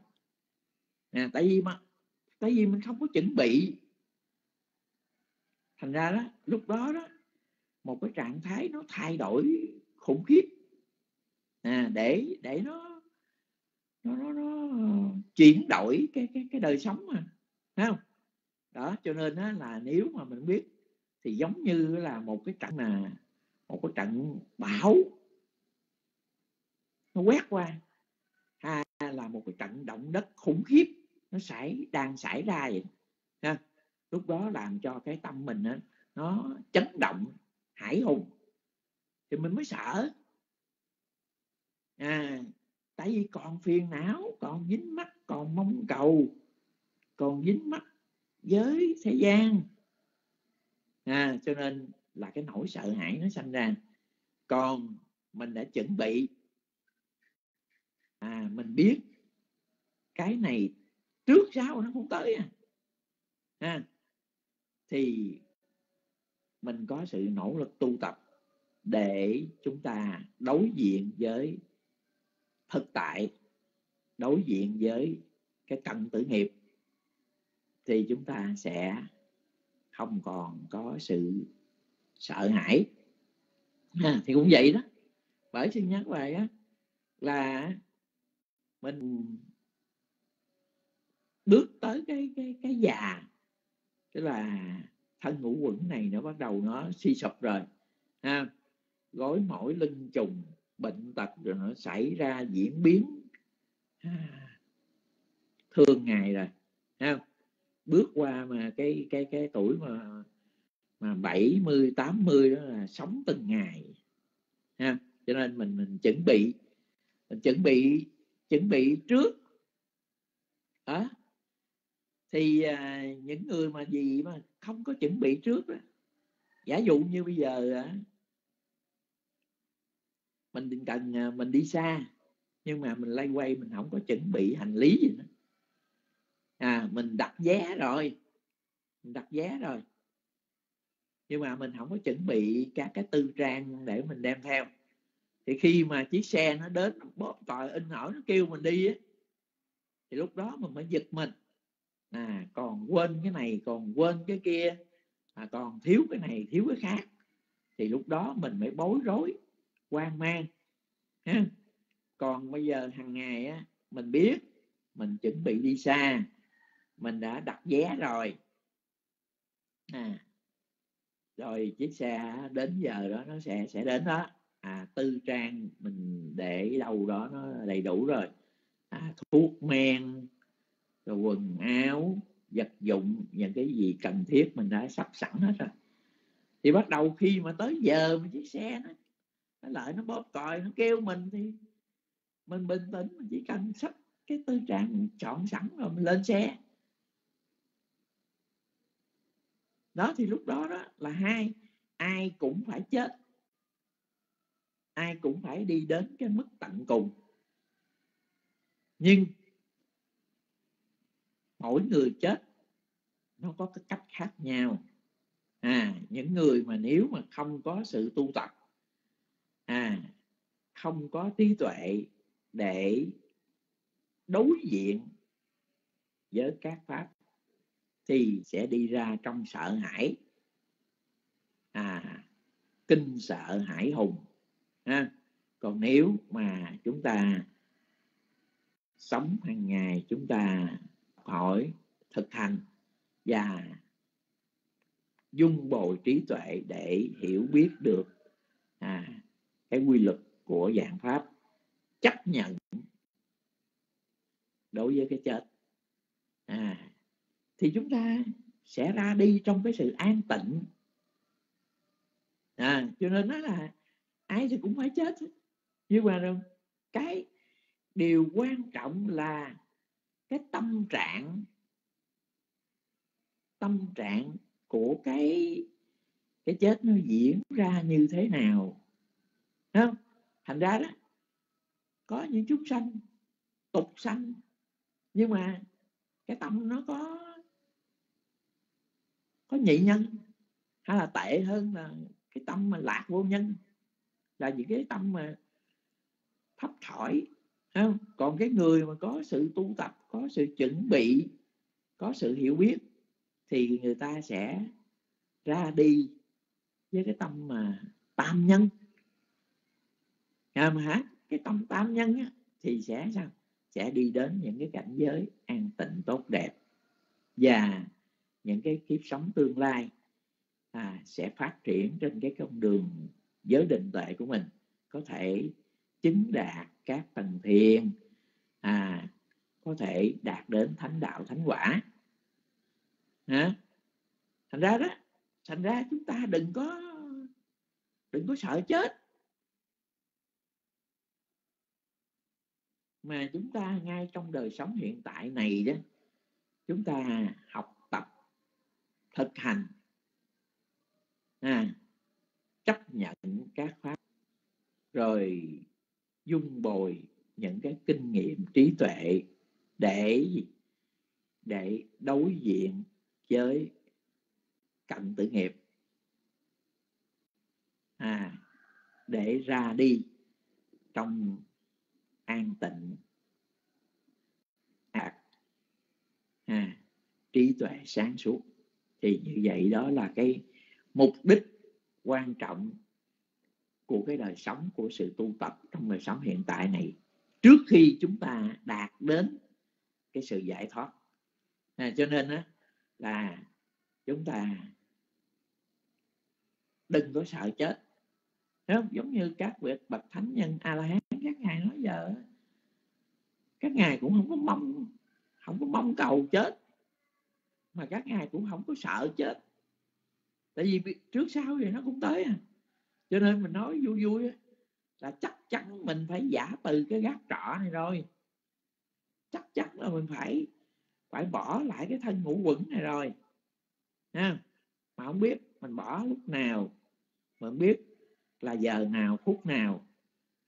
À, tại vì mà tại vì mình không có chuẩn bị thành ra đó lúc đó đó một cái trạng thái nó thay đổi khủng khiếp. À, để để nó nó nó, nó chuyển đổi cái cái cái đời sống mà thấy không? Đó cho nên đó là nếu mà mình biết thì giống như là một cái trận mà một cái trận bão nó quét qua hay là một cái trận động đất khủng khiếp nó xảy đang xảy ra vậy ha? Lúc đó làm cho cái tâm mình nó chấn động hải hùng. Thì mình mới sợ. À tại vì còn phiền não còn dính mắt còn mong cầu còn dính mắt với thế gian. À, cho nên là cái nỗi sợ hãi nó sanh ra. Còn mình đã chuẩn bị à mình biết cái này trước sau nó không tới à, à thì mình có sự nỗ lực tu tập để chúng ta đối diện với thực tại đối diện với cái cận tử nghiệp thì chúng ta sẽ không còn có sự sợ hãi. À, thì cũng vậy đó. Bởi xin nhắc lại á là mình bước tới cái cái cái già tức là thân ngũ quẩn này nó bắt đầu nó suy sụp rồi, ha. Gối mỏi, lưng trùng, bệnh tật rồi nó xảy ra diễn biến thương ngày rồi, ha. Bước qua mà cái cái cái tuổi mà mà 70 80 đó là sống từng ngày, ha. Cho nên mình mình chuẩn bị, mình chuẩn bị chuẩn bị trước. Đó thì à, những người mà gì mà không có chuẩn bị trước đó giả dụ như bây giờ à, mình cần à, mình đi xa nhưng mà mình lay quay mình không có chuẩn bị hành lý gì nữa. À mình đặt vé rồi mình đặt vé rồi. Nhưng mà mình không có chuẩn bị các cái tư trang để mình đem theo. Thì khi mà chiếc xe nó đến bóp còi in hỏi nó kêu mình đi á thì lúc đó mình mới giật mình à còn quên cái này còn quên cái kia à, còn thiếu cái này thiếu cái khác. Thì lúc đó mình mới bối rối hoang mang. Ha. Còn bây giờ hàng ngày á mình biết mình chuẩn bị đi xa mình đã đặt vé rồi. À rồi chiếc xe đến giờ đó nó sẽ sẽ đến đó. À tư trang mình để đâu đó nó đầy đủ rồi. À, thuốc men rồi quần áo, vật dụng, những cái gì cần thiết mình đã sắp sẵn hết rồi. Thì bắt đầu khi mà tới giờ mà chiếc xe nó nó lại nó bóp còi, nó kêu mình thì mình bình tĩnh, mình chỉ cần sắp cái tư trang chọn sẵn rồi mình lên xe. Đó, thì lúc đó đó là hai, ai cũng phải chết. Ai cũng phải đi đến cái mức tận cùng. Nhưng mỗi người chết, nó có cái cách khác nhau. À những người mà nếu mà không có sự tu tập à không có trí tuệ để đối diện với các pháp, thì sẽ đi ra trong sợ hãi. À kinh sợ hãi hùng, ha. Còn nếu mà chúng ta sống hàng ngày, chúng ta hỏi thực hành và dung bồi trí tuệ để hiểu biết được à, cái quy luật của dạng pháp chấp nhận đối với cái chết. À, thì chúng ta sẽ ra đi trong cái sự an tịnh. À, cho nên nó là ai thì cũng phải chết nhưng mà cái điều quan trọng là cái tâm trạng tâm trạng của cái cái chết nó diễn ra như thế nào. Không? Thành ra đó, có những chúng sanh, tục sanh, nhưng mà cái tâm nó có có nhị nhân, hay là tệ hơn là cái tâm mà lạc vô nhân, là những cái tâm mà thấp thỏi. Không? còn cái người mà có sự tu tập có sự chuẩn bị có sự hiểu biết thì người ta sẽ ra đi với cái tâm mà tam nhân. À mà hả? Cái tâm tam nhân á, thì sẽ sao? Sẽ đi đến những cái cảnh giới an tịnh tốt đẹp. Và những cái kiếp sống tương lai à, sẽ phát triển trên cái con đường giới định tuệ của mình. Có thể chứng đạt các tầng thiền à, có thể đạt đến thánh đạo thánh quả. Hả? Thành ra đó thành ra chúng ta đừng có đừng có sợ chết. Mà chúng ta ngay trong đời sống hiện tại này đó chúng ta học tập thực hành à, chấp nhận các pháp rồi dung bồi những cái kinh nghiệm trí tuệ để để đối diện với cận tử nghiệp. À để ra đi trong an tịnh à, à, trí tuệ sáng suốt. Thì như vậy đó là cái mục đích quan trọng của cái đời sống của sự tu tập trong đời sống hiện tại này. Trước khi chúng ta đạt đến cái sự giải thoát. À, cho nên á, là chúng ta đừng có sợ chết. Không? giống như các việc bậc thánh nhân a la hán các ngài nói giờ các ngài cũng không có mong không có mong cầu chết mà các ngài cũng không có sợ chết. Tại vì trước sau thì nó cũng tới à. Cho nên mình nói vui vui là chắc chắn mình phải giả từ cái gác trọ này rồi chắc chắn là mình phải phải bỏ lại cái thân ngũ quẩn này rồi. Ha mà không biết mình bỏ lúc nào mà không biết là giờ nào phút nào.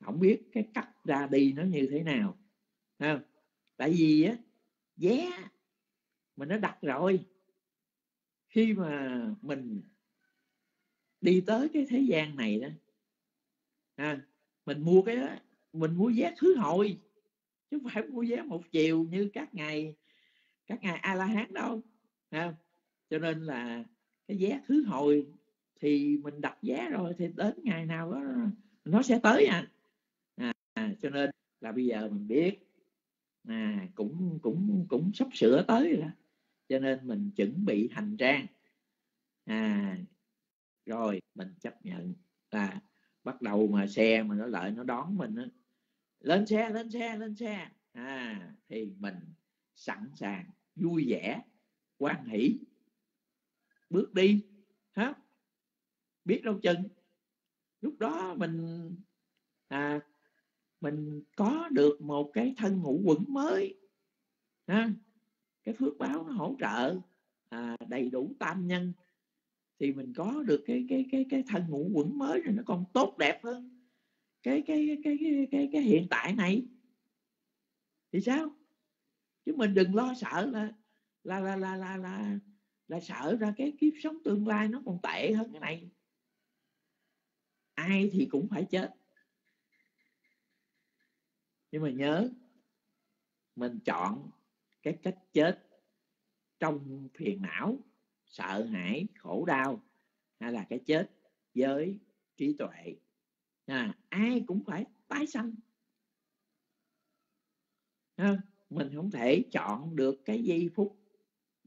Không biết cái cách ra đi nó như thế nào. Ha tại vì á vé mình đã đặt rồi. Khi mà mình đi tới cái thế gian này đó ha mình mua cái đó, mình mua vé khứ hồi chứ không phải mua vé một chiều như các ngày các ngày a la hán đâu ha cho nên là cái vé thứ hồi thì mình đặt vé rồi thì đến ngày nào đó nó sẽ tới à, à, à cho nên là bây giờ mình biết à, cũng cũng cũng sắp sửa tới rồi cho nên mình chuẩn bị hành trang. À rồi mình chấp nhận là bắt đầu mà xe mà nó lại nó đón mình đó lên xe lên xe lên xe. À thì mình sẵn sàng vui vẻ quan hỷ. Bước đi hả biết đâu chừng. Lúc đó mình à mình có được một cái thân ngũ quẩn mới ha? Cái phước báo nó hỗ trợ à, đầy đủ tam nhân. Thì mình có được cái cái cái cái thân ngũ quẩn mới rồi nó còn tốt đẹp hơn cái cái cái cái cái, cái hiện tại này. Thì sao? Chứ mình đừng lo sợ là là là là là là, là sợ ra cái kiếp sống tương lai nó còn tệ hơn cái này. Ai thì cũng phải chết. Nhưng mà nhớ mình chọn cái cách chết trong phiền não sợ hãi khổ đau hay là cái chết với trí tuệ à, ai cũng phải tái sanh. À, mình không thể chọn được cái giây phút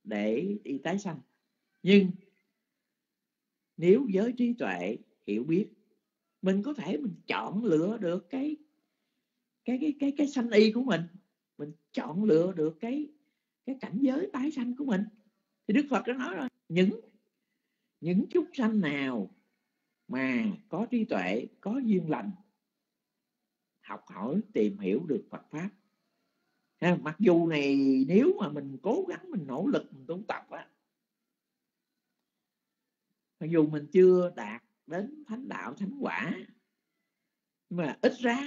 để đi tái sanh. Nhưng nếu với trí tuệ hiểu biết mình có thể mình chọn lựa được cái cái cái cái cái sanh y của mình. Mình chọn lựa được cái cái cảnh giới tái sanh của mình. Thì đức phật đã nói rồi những những chút sanh nào mà có trí tuệ có duyên lành. Học hỏi tìm hiểu được phật pháp. Ha, mặc dù này nếu mà mình cố gắng mình nỗ lực mình tu tập á mặc dù mình chưa đạt đến thánh đạo thánh quả mà ít ra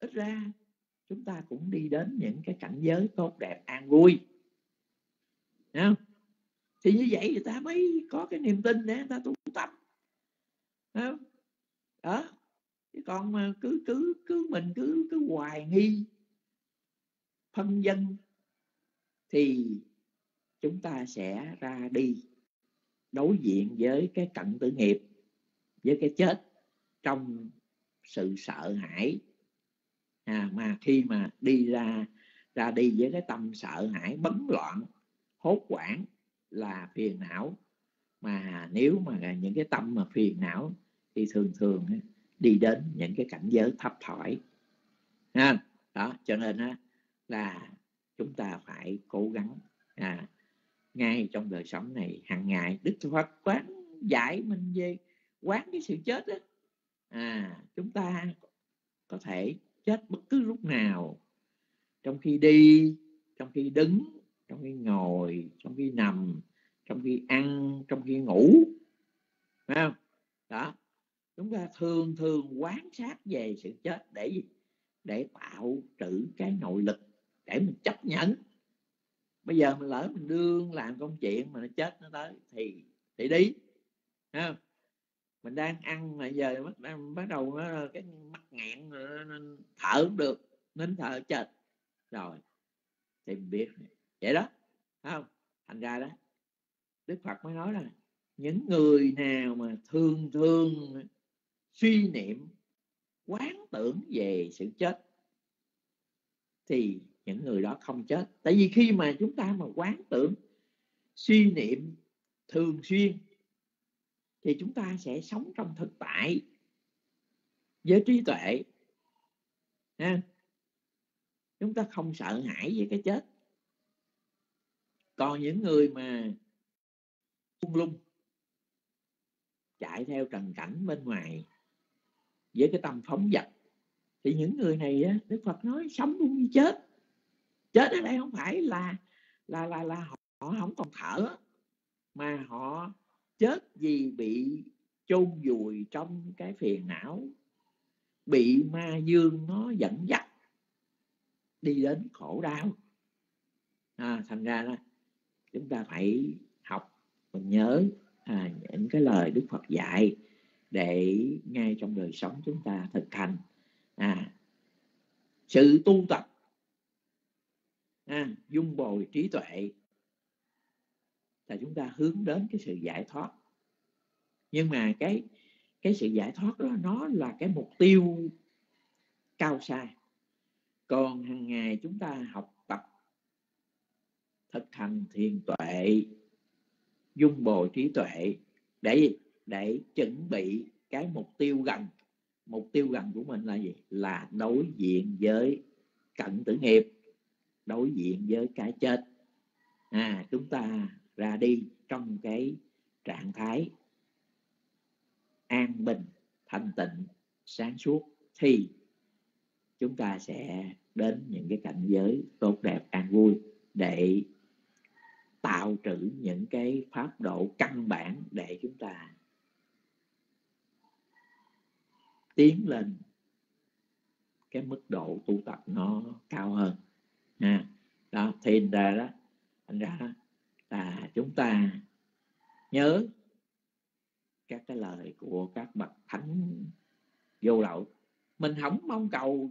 ít ra chúng ta cũng đi đến những cái cảnh giới tốt đẹp an vui. Đấy không? Thì như vậy người ta mới có cái niềm tin để người ta tu tập. Thấy đó. Chứ còn mà cứ cứ cứ mình cứ cứ hoài nghi phân dân thì chúng ta sẽ ra đi đối diện với cái cận tử nghiệp với cái chết trong sự sợ hãi. À, mà khi mà đi ra ra đi với cái tâm sợ hãi bấn loạn hốt hoảng là phiền não. Mà nếu mà những cái tâm mà phiền não thì thường thường đi đến những cái cảnh giới thấp thỏi ha đó cho nên là chúng ta phải cố gắng à, ngay trong đời sống này hàng ngày đức phật quán dạy mình về quán cái sự chết đó à chúng ta có thể chết bất cứ lúc nào. Trong khi đi trong khi đứng trong khi ngồi trong khi nằm trong khi ăn trong khi ngủ. Phải không? Đó. Chúng ta thường thường quán sát về sự chết để gì? Để tạo trữ cái nội lực để mình chấp nhận. Bây giờ mình lỡ mình đương làm công chuyện mà nó chết nó tới thì thì đi. Không? mình đang ăn mà giờ bắt bắt đầu nó, cái mắt nghẹn thở không được nín thở chết. Rồi thì biết vậy đó không? Thành ra đó, đức phật mới nói là những người nào mà thường thường suy niệm, quán tưởng về sự chết, thì những người đó không chết. Tại vì khi mà chúng ta mà quán tưởng, suy niệm thường xuyên, thì chúng ta sẽ sống trong thực tại, với trí tuệ. Ha? Chúng ta không sợ hãi với cái chết còn những người mà lung lung chạy theo trần cảnh bên ngoài với cái tâm phóng dật thì những người này á, Đức Phật nói sống luôn như chết. Chết ở đây không phải là là là là họ, họ không còn thở mà họ chết vì bị chôn vùi trong cái phiền não bị ma dương nó dẫn dắt đi đến khổ đau. À, thành ra đó chúng ta phải học và nhớ à, những cái lời Đức Phật dạy để ngay trong đời sống chúng ta thực hành. À, sự tu tập à, dung bồi trí tuệ là chúng ta hướng đến cái sự giải thoát. Nhưng mà cái cái sự giải thoát đó nó là cái mục tiêu cao xa. Còn hàng ngày chúng ta học thực hành thiền tuệ, dung bồi trí tuệ, để để chuẩn bị cái mục tiêu gần. Mục tiêu gần của mình là gì? Là đối diện với cận tử nghiệp, đối diện với cái chết. À chúng ta ra đi trong cái trạng thái an bình, thanh tịnh, sáng suốt thì chúng ta sẽ đến những cái cảnh giới tốt đẹp an vui để tạo trữ những cái pháp độ căn bản để chúng ta tiến lên cái mức độ tu tập nó cao hơn. Ha, đó, thì ra đó, thành ra đó là chúng ta nhớ các cái lời của các bậc thánh vô lậu. Mình không mong cầu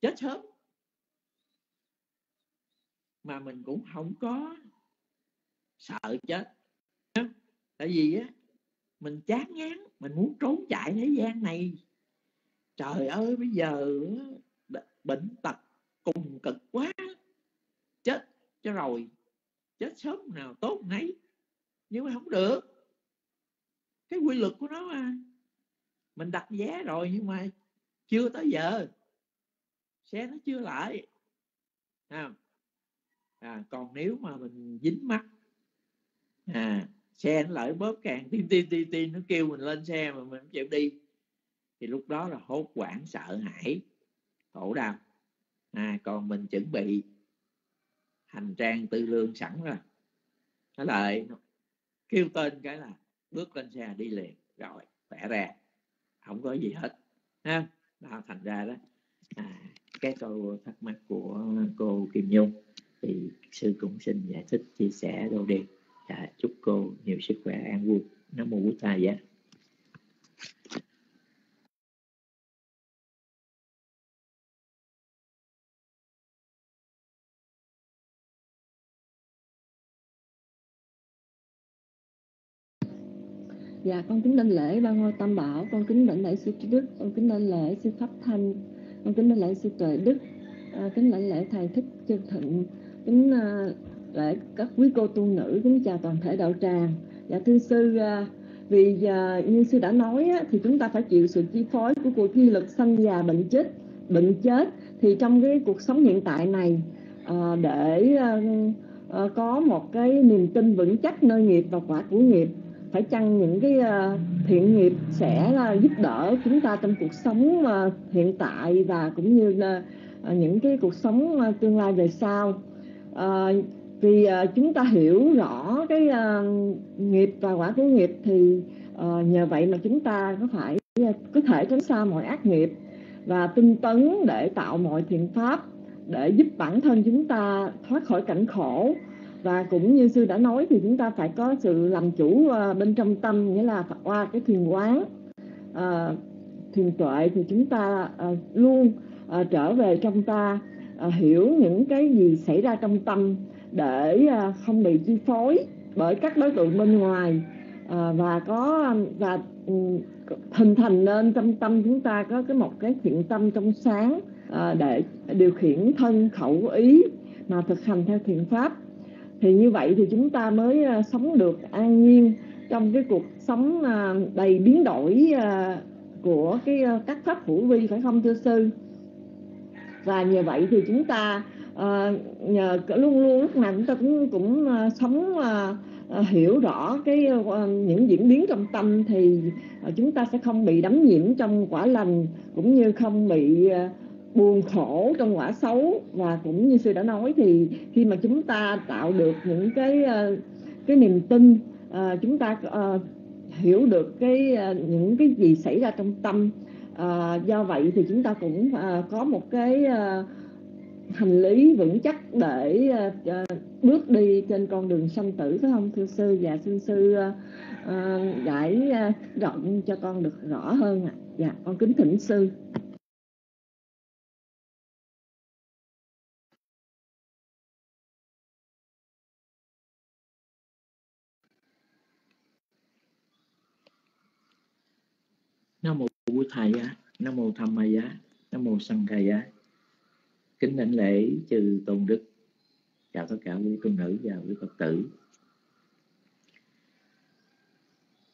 chết sớm, mà mình cũng không có sợ chết. Tại vì á mình chán ngán mình muốn trốn chạy thế gian này. Trời ơi bây giờ bệnh tật cùng cực quá. Chết cho rồi chết sớm nào tốt nấy. Nhưng mà không được. Cái quy luật của nó mà mình đặt vé rồi nhưng mà chưa tới giờ. Xe nó chưa lại. À, à, còn nếu mà mình dính mắt à, xe nó lại bóp càng tin tin tin tin nó kêu mình lên xe mà mình không chịu đi. Thì lúc đó là hốt hoảng sợ hãi khổ đau. À, còn mình chuẩn bị hành trang tư lương sẵn rồi. Nó lại kêu tên cái là bước lên xe đi liền. Rồi khỏe ra. Không có gì hết. Ha đó, thành ra đó. À, cái câu thắc mắc của cô Kim Nhung thì sư cũng xin giải thích chia sẻ đâu đi dạ, chúc cô nhiều sức khỏe an vui. Nam mô bổn thầy dạ Dạ, con kính lên lễ ba ngôi tam bảo, con kính đảnh lễ sư trí đức, con kính lên lễ sư pháp thanh, con kính lên lễ sư tuệ đức, à, kính đảnh lễ thầy thích chân thịnh, kính à, lễ các quý cô tu nữ, cũng chào toàn thể đạo tràng. Dạ thưa sư, à, vì à, như sư đã nói thì chúng ta phải chịu sự chi phối của cuộc thi lực sanh già bệnh chết, bệnh chết thì trong cái cuộc sống hiện tại này à, để có một cái niềm tin vững chắc nơi nghiệp và quả của nghiệp phải chăng những cái thiện nghiệp sẽ giúp đỡ chúng ta trong cuộc sống hiện tại và cũng như những cái cuộc sống tương lai về sau vì uh, chúng ta hiểu rõ cái uh, nghiệp và quả của nghiệp thì uh, nhờ vậy mà chúng ta có phải uh, có thể tránh xa mọi ác nghiệp và tinh tấn để tạo mọi thiện pháp để giúp bản thân chúng ta thoát khỏi cảnh khổ. Và cũng như sư đã nói thì chúng ta phải có sự làm chủ uh, bên trong tâm nghĩa là qua cái thiền quán uh, thiền tuệ thì chúng ta uh, luôn uh, trở về trong ta uh, hiểu những cái gì xảy ra trong tâm để à, không bị chi phối bởi các đối tượng bên ngoài. À, và có và ừ, hình thành nên trong tâm chúng ta có cái một cái thiện tâm trong sáng à, để điều khiển thân khẩu ý mà thực hành theo thiện pháp. Thì như vậy thì chúng ta mới à, sống được an nhiên trong cái cuộc sống à, đầy biến đổi của cái các pháp hữu vi phải không thưa sư? Và nhờ vậy thì chúng ta Ờ, nhờ luôn luôn lúc nào chúng ta cũng cũng uh, sống uh, hiểu rõ cái uh, những diễn biến trong tâm thì uh, chúng ta sẽ không bị đắm nhiễm trong quả lành cũng như không bị uh, buồn khổ trong quả xấu. Và cũng như sư đã nói thì khi mà chúng ta tạo được những cái cái niềm tin chúng ta hiểu được cái những cái gì xảy ra trong tâm do vậy thì chúng ta cũng có một cái hành lý vững chắc để ờ, ờ, bước đi trên con đường sanh tử, phải không, thưa sư? Và xin sư ờ, giải rộng cho con được rõ hơn ạ. À. dạ con kính thỉnh sư. Nam mô bổn thầy á, nam mô tham ma nam mô sanh khai kính đảnh lễ trừ tôn đức. Chào tất cả quý tôn nữ và quý phật tử.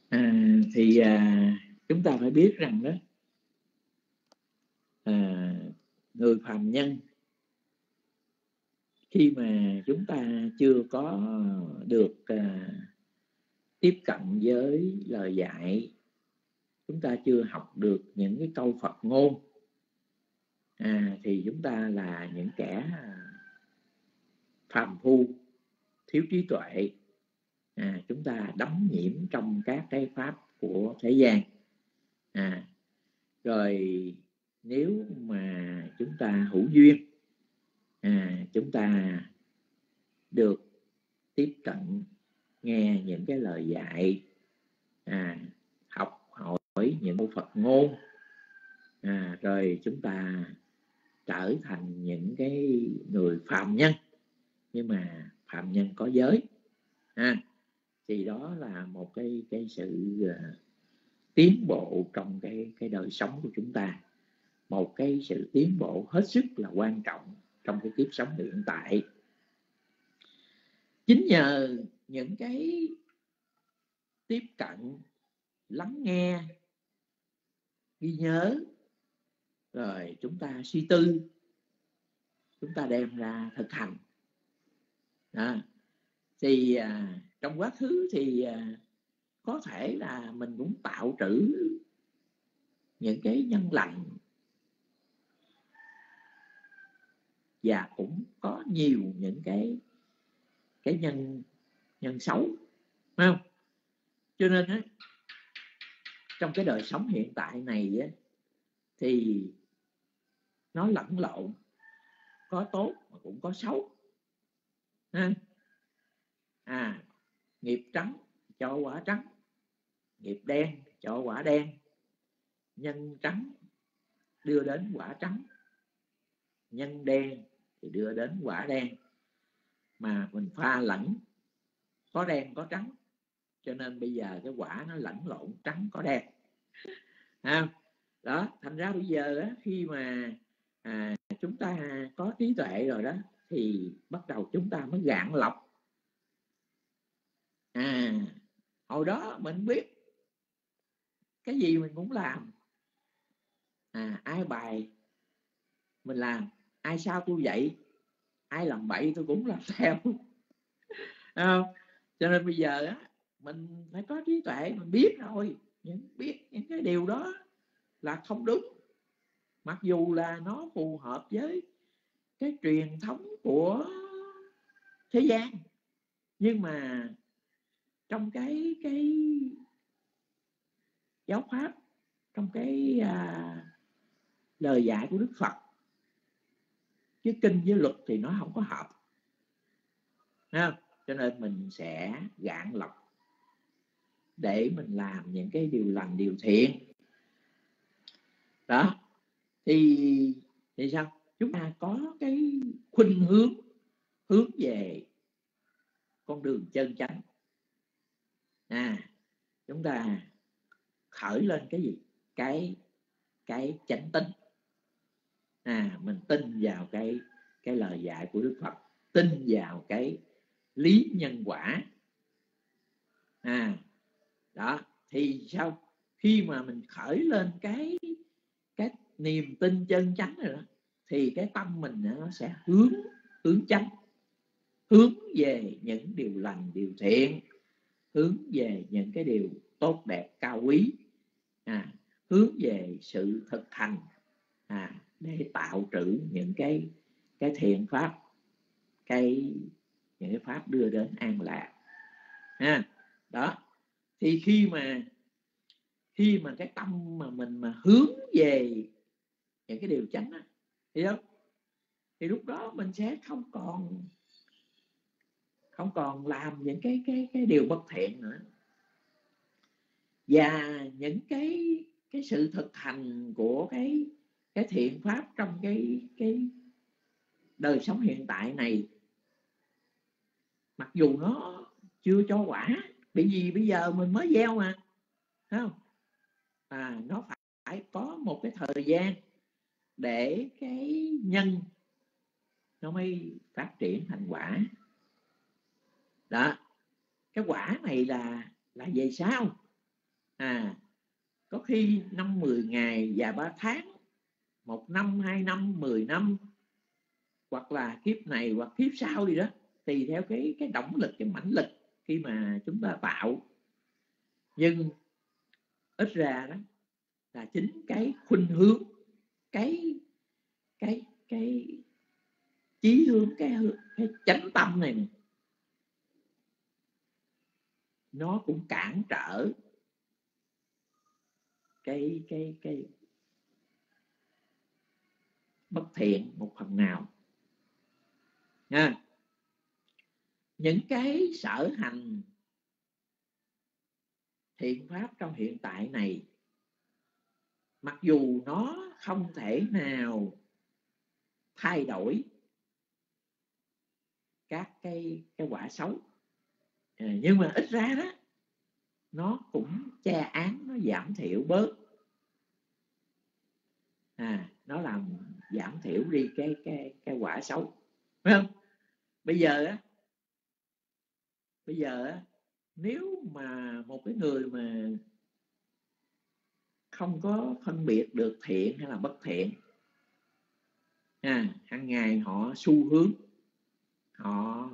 À, thì à, chúng ta phải biết rằng đó à, người phàm nhân khi mà chúng ta chưa có được à, tiếp cận với lời dạy chúng ta chưa học được những cái câu Phật ngôn à, thì chúng ta là những kẻ à, phàm phu thiếu trí tuệ. À, chúng ta đắm nhiễm trong các cái pháp của thế gian. À, rồi nếu mà chúng ta hữu duyên à, chúng ta được tiếp cận nghe những cái lời dạy à, hỏi những câu Phật ngôn à, rồi chúng ta trở thành những cái người phạm nhân. Nhưng mà phạm nhân có giới ha. Thì đó là một cái cái sự uh, tiến bộ trong cái cái đời sống của chúng ta. Một cái sự tiến bộ hết sức là quan trọng trong cái kiếp sống hiện tại. Chính nhờ những cái tiếp cận lắng nghe ghi nhớ rồi chúng ta suy tư. Chúng ta đem ra thực hành. Đó. thì à, trong quá khứ thì à, có thể là mình cũng tạo trữ những cái nhân lành. Và cũng có nhiều những cái cái nhân nhân xấu phải không? Cho nên á trong cái đời sống hiện tại này á, thì nó lẫn lộn. Có tốt mà cũng có xấu. Ha? À nghiệp trắng cho quả trắng. Nghiệp đen cho quả đen. Nhân trắng đưa đến quả trắng. Nhân đen thì đưa đến quả đen. Mà mình pha lẫn có đen có trắng. Cho nên bây giờ cái quả nó lẫn lộn trắng có đen. Ha? Đó thành ra bây giờ á, khi mà à, chúng ta có trí tuệ rồi đó thì bắt đầu chúng ta mới gạn lọc. À hồi đó mình biết cái gì mình cũng làm. À ai bài mình làm ai sao tôi vậy ai làm bậy tôi cũng làm theo. À, cho nên bây giờ á mình phải có trí tuệ mình biết rồi. Những biết những cái điều đó là không đúng mặc dù là nó phù hợp với cái truyền thống của thế gian nhưng mà trong cái cái giáo pháp trong cái à, lời dạy của đức phật chứ kinh với luật thì nó không có hợp. Nha. cho nên mình sẽ gạn lọc để mình làm những cái điều lành điều thiện. Đó thì thì sao? Chúng ta có cái khuynh hướng hướng về con đường chân chánh. À chúng ta khởi lên cái gì? Cái cái chánh tính. À mình tin vào cái cái lời dạy của đức phật, tin vào cái lý nhân quả. À đó, thì sao? Khi mà mình khởi lên cái cái niềm tin chân chánh rồi đó thì cái tâm mình nó sẽ hướng hướng chánh hướng về những điều lành điều thiện hướng về những cái điều tốt đẹp cao quý à, hướng về sự thực hành à, để tạo trữ những cái cái thiện pháp cái những cái pháp đưa đến an lạc à, đó thì khi mà khi mà cái tâm mà mình mà hướng về những cái điều chánh á hiểu không? Thì lúc đó mình sẽ không còn không còn làm những cái cái cái điều bất thiện nữa. Và những cái cái sự thực hành của cái cái thiện pháp trong cái cái đời sống hiện tại này, mặc dù nó chưa cho quả, bởi vì bây giờ mình mới gieo mà Thấy không? À nó phải có một cái thời gian để cái nhân nó mới phát triển thành quả. Đó, cái quả này là là về sau. À có khi năm 10 ngày và ba tháng, một năm, hai năm 10 năm, hoặc là kiếp này hoặc kiếp sau gì đó, tùy theo cái cái động lực, cái mãnh lực khi mà chúng ta tạo. Nhưng ít ra đó là chính cái khuynh hướng cái cái cái chí hướng cái cái chánh tâm này, này nó cũng cản trở cái cái cái bất thiện một phần nào. Nha. Những cái sở hành thiện pháp trong hiện tại này mặc dù nó không thể nào thay đổi các cái cái quả xấu. À, nhưng mà ít ra đó nó cũng che án nó giảm thiểu bớt. À nó làm giảm thiểu đi cái cái cái quả xấu. Phải không? Bây giờ á bây giờ á nếu mà một cái người mà không có phân biệt được thiện hay là bất thiện. À, hàng ngày họ xu hướng họ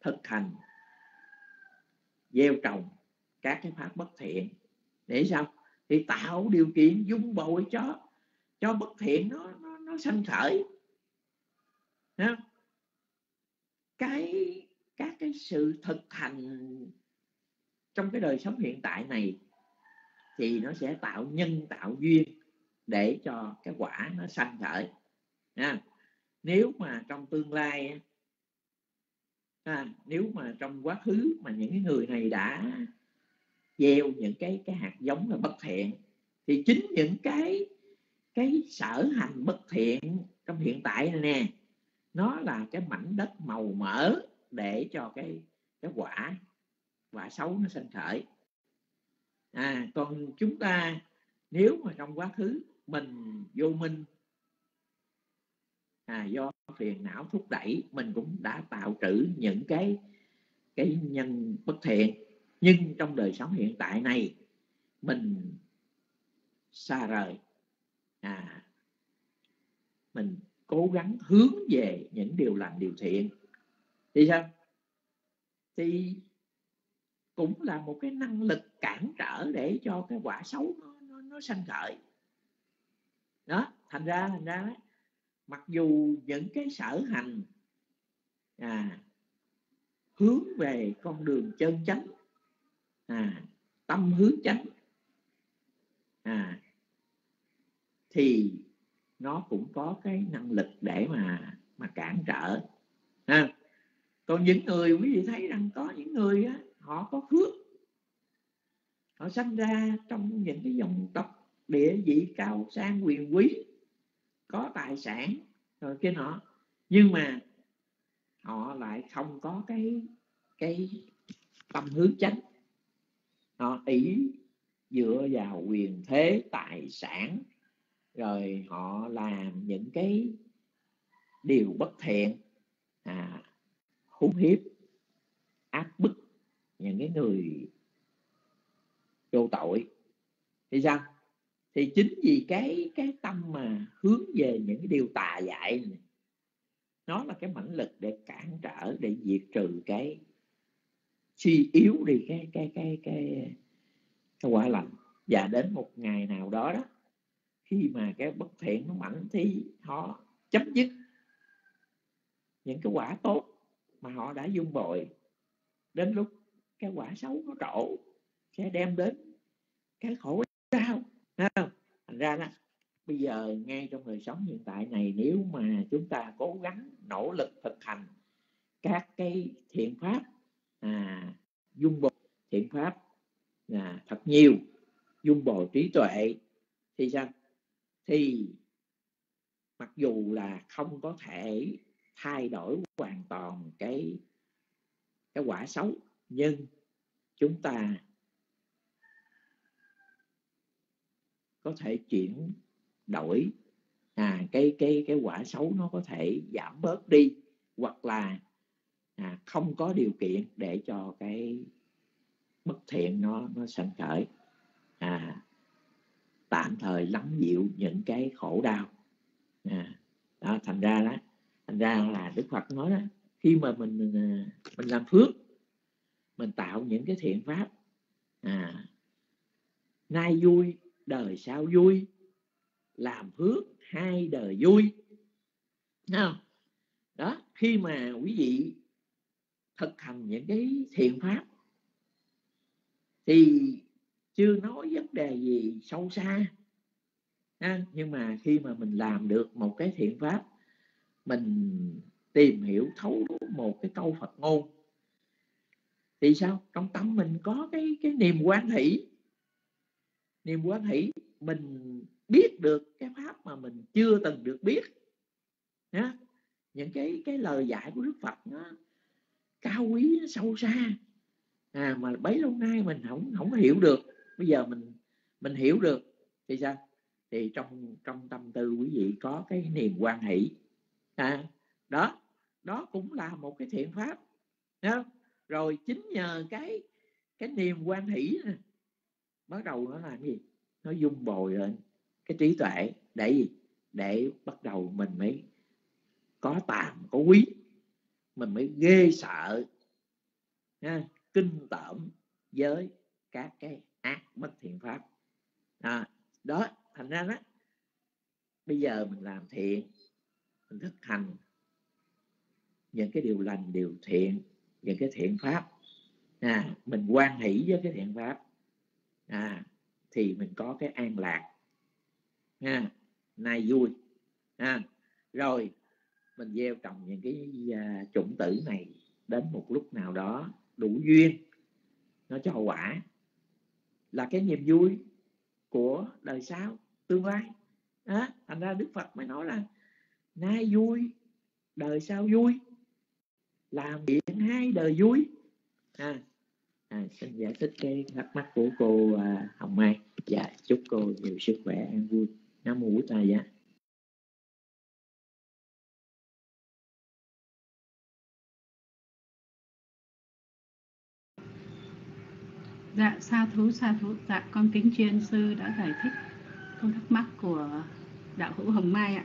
thực hành gieo trồng các cái pháp bất thiện. Để sao? Thì tạo điều kiện dung bồi cho cho bất thiện nó nó, nó sanh khởi. Thấy cái các cái sự thực hành trong cái đời sống hiện tại này thì nó sẽ tạo nhân tạo duyên để cho cái quả nó sanh khởi. À, nếu mà trong tương lai à, nếu mà trong quá khứ mà những người này đã gieo những cái cái hạt giống là bất thiện thì chính những cái cái sở hành bất thiện trong hiện tại này nè nó là cái mảnh đất màu mỡ để cho cái cái quả quả xấu nó sinh khởi à còn chúng ta nếu mà trong quá khứ mình vô minh à, do phiền não thúc đẩy mình cũng đã tạo trữ những cái cái nhân bất thiện. Nhưng trong đời sống hiện tại này mình xa rời. À, mình cố gắng hướng về những điều lành điều thiện. Thì sao? Thì cũng là một cái năng lực cản trở để cho cái quả xấu nó nó, nó sanh khởi đó thành ra thành ra mặc dù những cái sở hành à, hướng về con đường chân chánh à, tâm hướng chánh à, thì nó cũng có cái năng lực để mà mà cản trở ha. còn những người quý vị thấy rằng có những người á, họ có phước. Họ sinh ra trong những cái dòng tộc địa vị cao sang quyền quý có tài sản rồi kia nọ. Nhưng mà họ lại không có cái cái tâm hướng chánh. Họ ý dựa vào quyền thế tài sản rồi họ làm những cái điều bất thiện à, hung hiếp áp bức những cái người vô tội. Thì sao? Thì chính vì cái cái tâm mà hướng về những cái điều tà dại này, nó là cái mãnh lực để cản trở để diệt trừ cái suy yếu đi cái cái cái cái cái quả lành. Và đến một ngày nào đó đó khi mà cái bất thiện nó mạnh thì họ chấm dứt những cái quả tốt mà họ đã dung bội. Đến lúc cái quả xấu nó trổ sẽ đem đến cái khổ đau không? thành ra đó bây giờ ngay trong đời sống hiện tại này nếu mà chúng ta cố gắng nỗ lực thực hành các cái thiện pháp à, dung bồi thiện pháp à, thật nhiều dung bồi trí tuệ thì sao thì mặc dù là không có thể thay đổi hoàn toàn cái cái quả xấu nhưng chúng ta có thể chuyển đổi à, cái cái cái quả xấu nó có thể giảm bớt đi hoặc là à, không có điều kiện để cho cái bất thiện nó nó sanh khởi. À, tạm thời lắng dịu những cái khổ đau. À, đó thành ra đó thành ra là đức phật nói đó khi mà mình mình, mình làm phước mình tạo những cái thiện pháp. À, nay vui đời sau vui. Làm phước hai đời vui. Không? đó khi mà quý vị thực hành những cái thiện pháp thì chưa nói vấn đề gì sâu xa à, nhưng mà khi mà mình làm được một cái thiện pháp mình tìm hiểu thấu một cái câu Phật ngôn thì sao? Trong tâm mình có cái cái niềm quan hỷ. Niềm quan hỷ. Mình biết được cái pháp mà mình chưa từng được biết. Nhá. Những cái cái lời dạy của Đức Phật nó cao quý nó sâu xa. À mà bấy lâu nay mình không không hiểu được. Bây giờ mình mình hiểu được. Thì sao? Thì trong trong tâm tư quý vị có cái niềm quan hỷ. À, đó. Đó cũng là một cái thiện pháp. Đúng rồi chính nhờ cái cái niềm quan hỷ này, bắt đầu nó làm gì? Nó dung bồi lên cái trí tuệ. Để gì? Để bắt đầu mình mới có tàm có quý. Mình mới ghê sợ ha, kinh tởm với các cái ác bất thiện pháp. À, đó thành ra đó bây giờ mình làm thiện mình thực hành những cái điều lành điều thiện về cái thiện pháp. À, mình quan hỷ với cái thiện pháp. À, thì mình có cái an lạc. À, nay vui. À rồi mình gieo trồng những cái uh, chủng tử này đến một lúc nào đó đủ duyên nó cho quả. Là cái niềm vui của đời sau tương lai. À, thành ra đức phật mới nói là nay vui đời sau vui làm chuyện hai đời vui à, à, xin giải thích cái thắc mắc của cô à, hồng mai dạ chúc cô nhiều sức khỏe an vui nam mô bổn thầy dạ Dạ, sa thú, sa thú. Dạ, con kính chuyên sư đã giải thích câu thắc mắc của đạo hữu Hồng Mai ạ.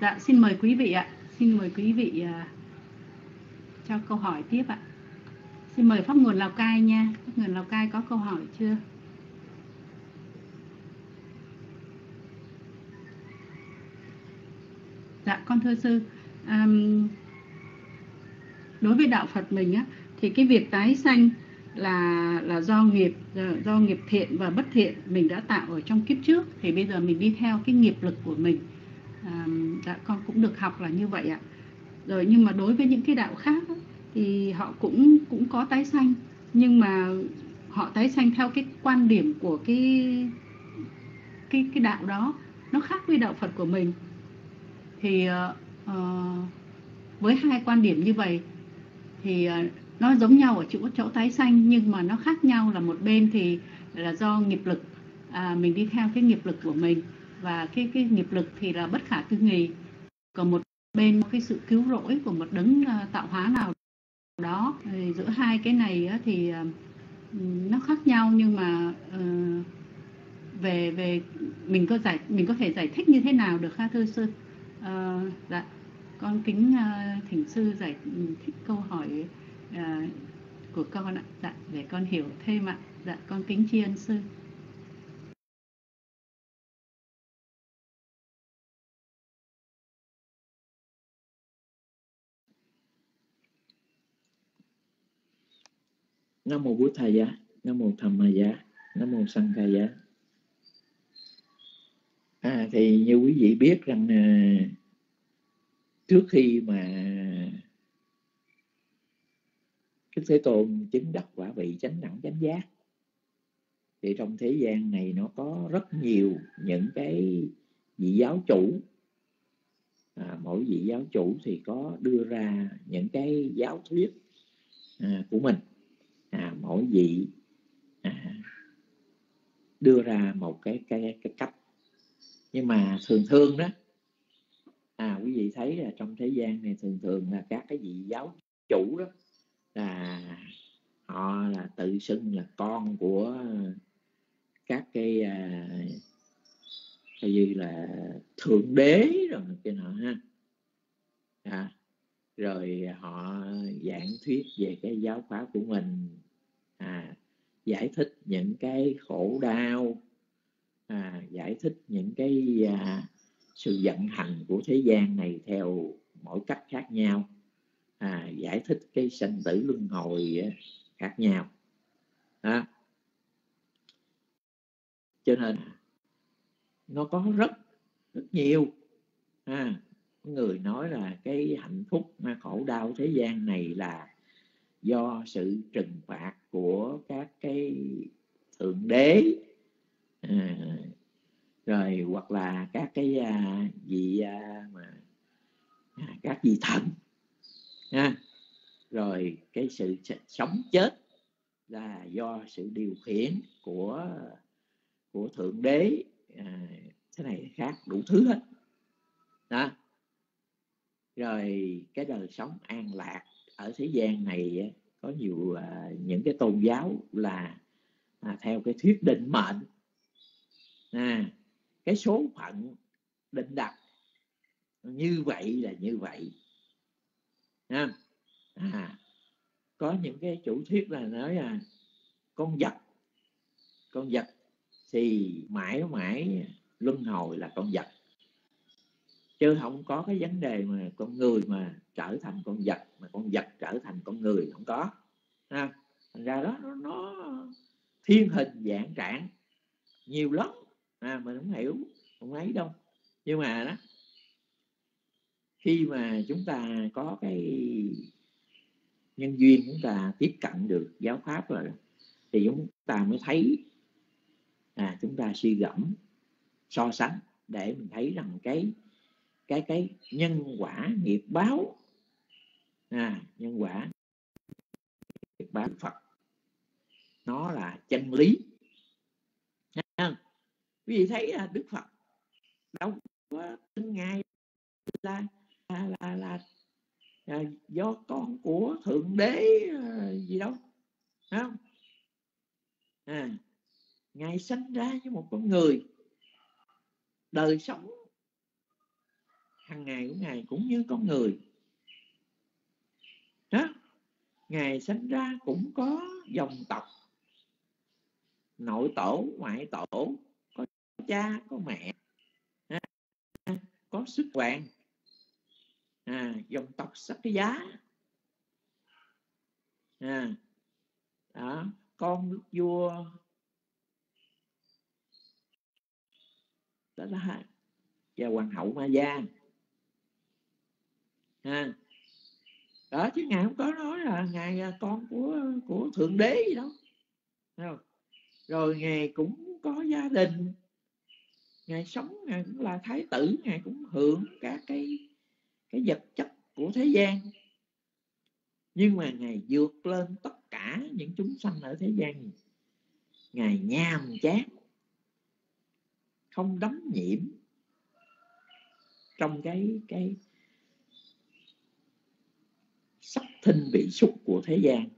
Dạ, xin mời quý vị ạ. Xin mời quý vị uh, cho câu hỏi tiếp ạ. Xin mời Pháp nguồn Lào Cai nha. Pháp nguồn Lào Cai có câu hỏi chưa? Dạ, con thưa sư. Um, đối với đạo Phật mình á, thì cái việc tái sanh là là do nghiệp do nghiệp thiện và bất thiện mình đã tạo ở trong kiếp trước thì bây giờ mình đi theo cái nghiệp lực của mình à, dạ con cũng được học là như vậy ạ rồi nhưng mà đối với những cái đạo khác thì họ cũng cũng có tái sanh. Nhưng mà họ tái sanh theo cái quan điểm của cái cái cái đạo đó nó khác với đạo Phật của mình. Thì uh, với hai quan điểm như vậy thì uh, nó giống nhau ở chỗ chỗ tái sanh nhưng mà nó khác nhau là một bên thì là do nghiệp lực. À, mình đi theo cái nghiệp lực của mình và cái cái nghiệp lực thì là bất khả tư nghì còn một bên cái sự cứu rỗi của một đấng à, tạo hóa nào đó. Thì giữa hai cái này thì à, nó khác nhau nhưng mà ờ, về về mình có giải mình có thể giải thích như thế nào được ha thưa sư? À, dạ con kính à, thỉnh sư giải thích câu hỏi của con ạ. Dạ để con hiểu thêm ạ. Dạ con kính tri ân sư. Nam mô bút thầy giá nam mô thầm ma giá nam mô sanh ca giá. À, thì như quý vị biết rằng à, trước khi mà Đức Thế Tôn chứng đắc quả vị chánh đẳng chánh giác thì trong thế gian này nó có rất nhiều những cái vị giáo chủ. À, mỗi vị giáo chủ thì có đưa ra những cái giáo thuyết à, của mình mỗi vị à, đưa ra một cái cái cái cách. Nhưng mà thường thường đó à quý vị thấy là trong thế gian này thường thường là các cái vị giáo chủ đó là họ là tự xưng là con của các cái à, như là thượng đế rồi cái nọ ha. À, rồi họ giảng thuyết về cái giáo pháp của mình giải thích những cái khổ đau à, giải thích những cái à, sự vận hành của thế gian này theo mỗi cách khác nhau à, giải thích cái sanh tử luân hồi à, khác nhau. À, cho nên nó có rất rất nhiều à, người nói là cái hạnh phúc à, khổ đau thế gian này là do sự trừng phạt của các cái thượng đế. À, rồi hoặc là các cái à, vị à, mà à, các vị thần ha. Rồi cái sự sống chết là do sự điều khiển của của thượng đế. À, thế này khác đủ thứ hết. Đó. Rồi cái đời sống an lạc ở thế gian này có nhiều à, những cái tôn giáo là à, theo cái thuyết định mệnh. À, cái số phận định đặt như vậy là như vậy. À, à, có những cái chủ thuyết là nói là con vật con vật thì mãi mãi luân hồi là con vật chứ không có cái vấn đề mà con người mà trở thành con vật mà con vật trở thành con người không có. Ha thành ra đó nó, nó thiên hình dạng trạng nhiều lắm. À mình không hiểu không ấy đâu. Nhưng mà đó khi mà chúng ta có cái nhân duyên chúng ta tiếp cận được giáo pháp rồi thì chúng ta mới thấy à, chúng ta suy gẫm so sánh để mình thấy rằng cái cái cái nhân quả nghiệp báo. À, nhân quả nghiệp báo Phật. Nó là chân lý. À, quý vị thấy là Đức Phật đâu có từng ngài là là là, là, là do con của thượng đế à, gì đâu. Không? À ngài sinh ra như một con người. Đời sống hàng ngày của ngài cũng như con người. Đó ngài sinh ra cũng có dòng tộc. Nội tổ ngoại tổ có cha có mẹ có sức quan, à, dòng tộc sắc giá. À, đó, con nước vua. Đó là và hoàng hậu ma gia à, đó chứ ngài không có nói là ngài là con của của thượng đế gì đâu. Không? rồi ngài cũng có gia đình. Ngài sống ngài cũng là thái tử ngài cũng hưởng các cái cái vật chất của thế gian. Nhưng mà ngài vượt lên tất cả những chúng sanh ở thế gian. Ngài nhàm chán không đắm nhiễm trong cái cái sắc thinh bị xúc của thế gian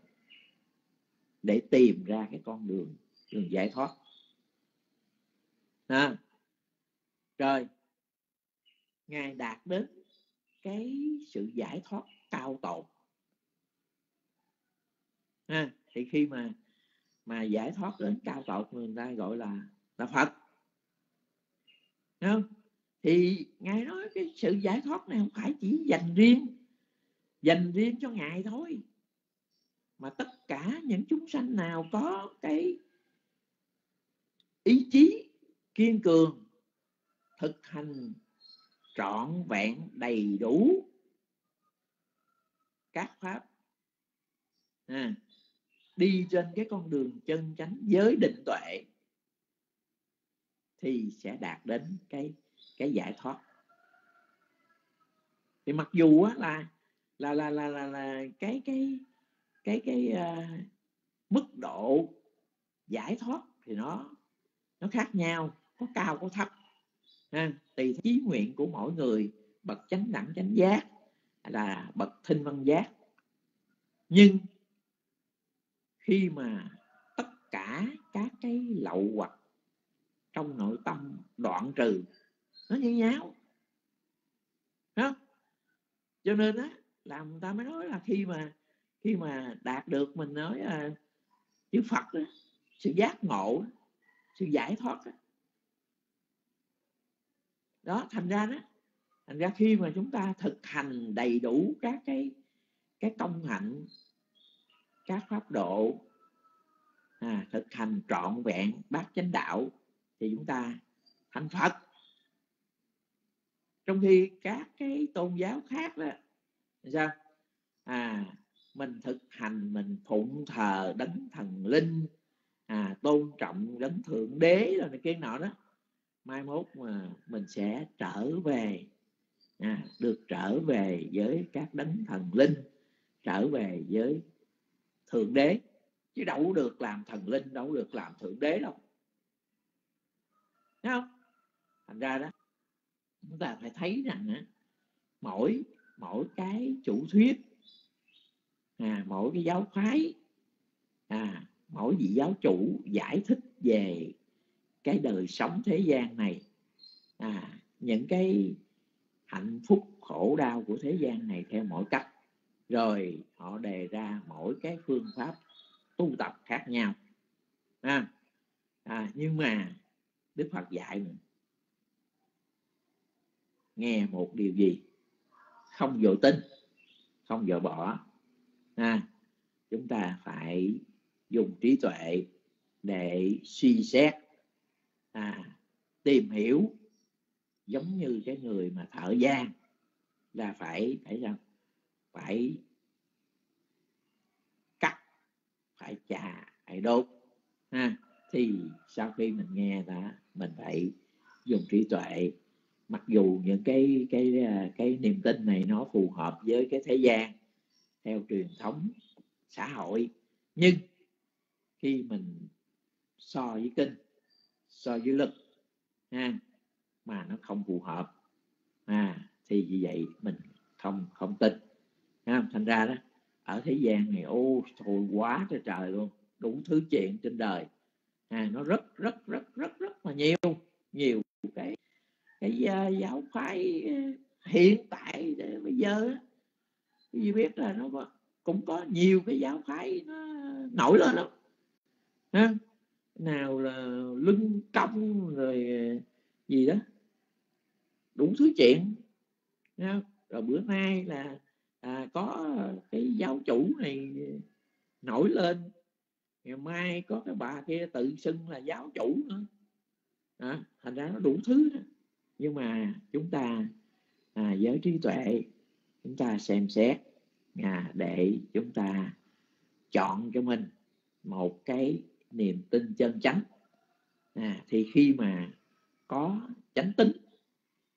để tìm ra cái con đường đường giải thoát. À, rồi ngài đạt đến cái sự giải thoát cao tột. À, thì khi mà mà giải thoát đến cao tột người ta gọi là là phật. Đúng không? Thì ngài nói cái sự giải thoát này không phải chỉ dành riêng dành riêng cho ngài thôi. Mà tất cả những chúng sanh nào có cái ý chí kiên cường thực hành trọn vẹn đầy đủ các pháp à, đi trên cái con đường chân chánh giới định tuệ thì sẽ đạt đến cái cái giải thoát. Thì mặc dù á, là là là là là, là cái cái cái cái uh, mức độ giải thoát thì nó nó khác nhau có cao có thấp ha, tùy chí nguyện của mỗi người bậc chánh đẳng chánh giác là bậc thinh văn giác. Nhưng khi mà tất cả các cái lậu hoặc trong nội tâm đoạn trừ nó như nhau đó cho nên á làm người ta mới nói là khi mà khi mà đạt được mình nói là chữ Phật đó, sự giác ngộ sự giải thoát đó. đó thành ra đó thành ra khi mà chúng ta thực hành đầy đủ các cái cái công hạnh các pháp độ à, thực hành trọn vẹn bát chánh đạo thì chúng ta thành Phật trong khi các cái tôn giáo khác đó sao? À mình thực hành mình phụng thờ đấng thần linh à, tôn trọng đấng thượng đế rồi này kia nọ đó. Mai mốt mà mình sẽ trở về à, được trở về với các đấng thần linh trở về với thượng đế. Chứ đâu được làm thần linh đâu được làm thượng đế đâu. Thấy không? Thành ra đó chúng ta phải thấy rằng á, mỗi mỗi cái chủ thuyết à, mỗi cái giáo phái à, mỗi vị giáo chủ giải thích về cái đời sống thế gian này à, những cái hạnh phúc khổ đau của thế gian này theo mỗi cách. Rồi họ đề ra mỗi cái phương pháp tu tập khác nhau à, à, nhưng mà đức phật dạy mình nghe một điều gì? Không dội tin không dội bỏ. À, chúng ta phải dùng trí tuệ để suy xét à, tìm hiểu. Giống như cái người mà thợ gian là phải phải sao? Phải cắt phải chà phải đốt. Ha thì sau khi mình nghe đó, mình phải dùng trí tuệ mặc dù những cái cái à, cái niềm tin này nó phù hợp với cái thế gian theo truyền thống xã hội nhưng khi mình so với kinh so với lực ha, mà nó không phù hợp à, thì vì vậy mình không không tin. Ha, thành ra đó ở thế gian này ô thôi quá trời trời luôn đủ thứ chuyện trên đời à, nó rất rất rất rất rất là nhiều nhiều cái cái giờ giáo phái ờ, hiện tại bây giờ quý biết là nó có cũng có nhiều cái giáo phái nó nổi lên lắm. Ha nào là lưng công rồi ờ, gì đó. Đủ thứ chuyện ha? rồi bữa nay là à, có cái giáo chủ này nổi lên. Ngày mai có cái bà kia tự xưng là giáo chủ nữa. À, thành ra nó đủ thứ đó nhưng mà chúng ta à, với trí tuệ chúng ta xem xét à, để chúng ta chọn cho mình một cái niềm tin chân chánh. À, thì khi mà có chánh tính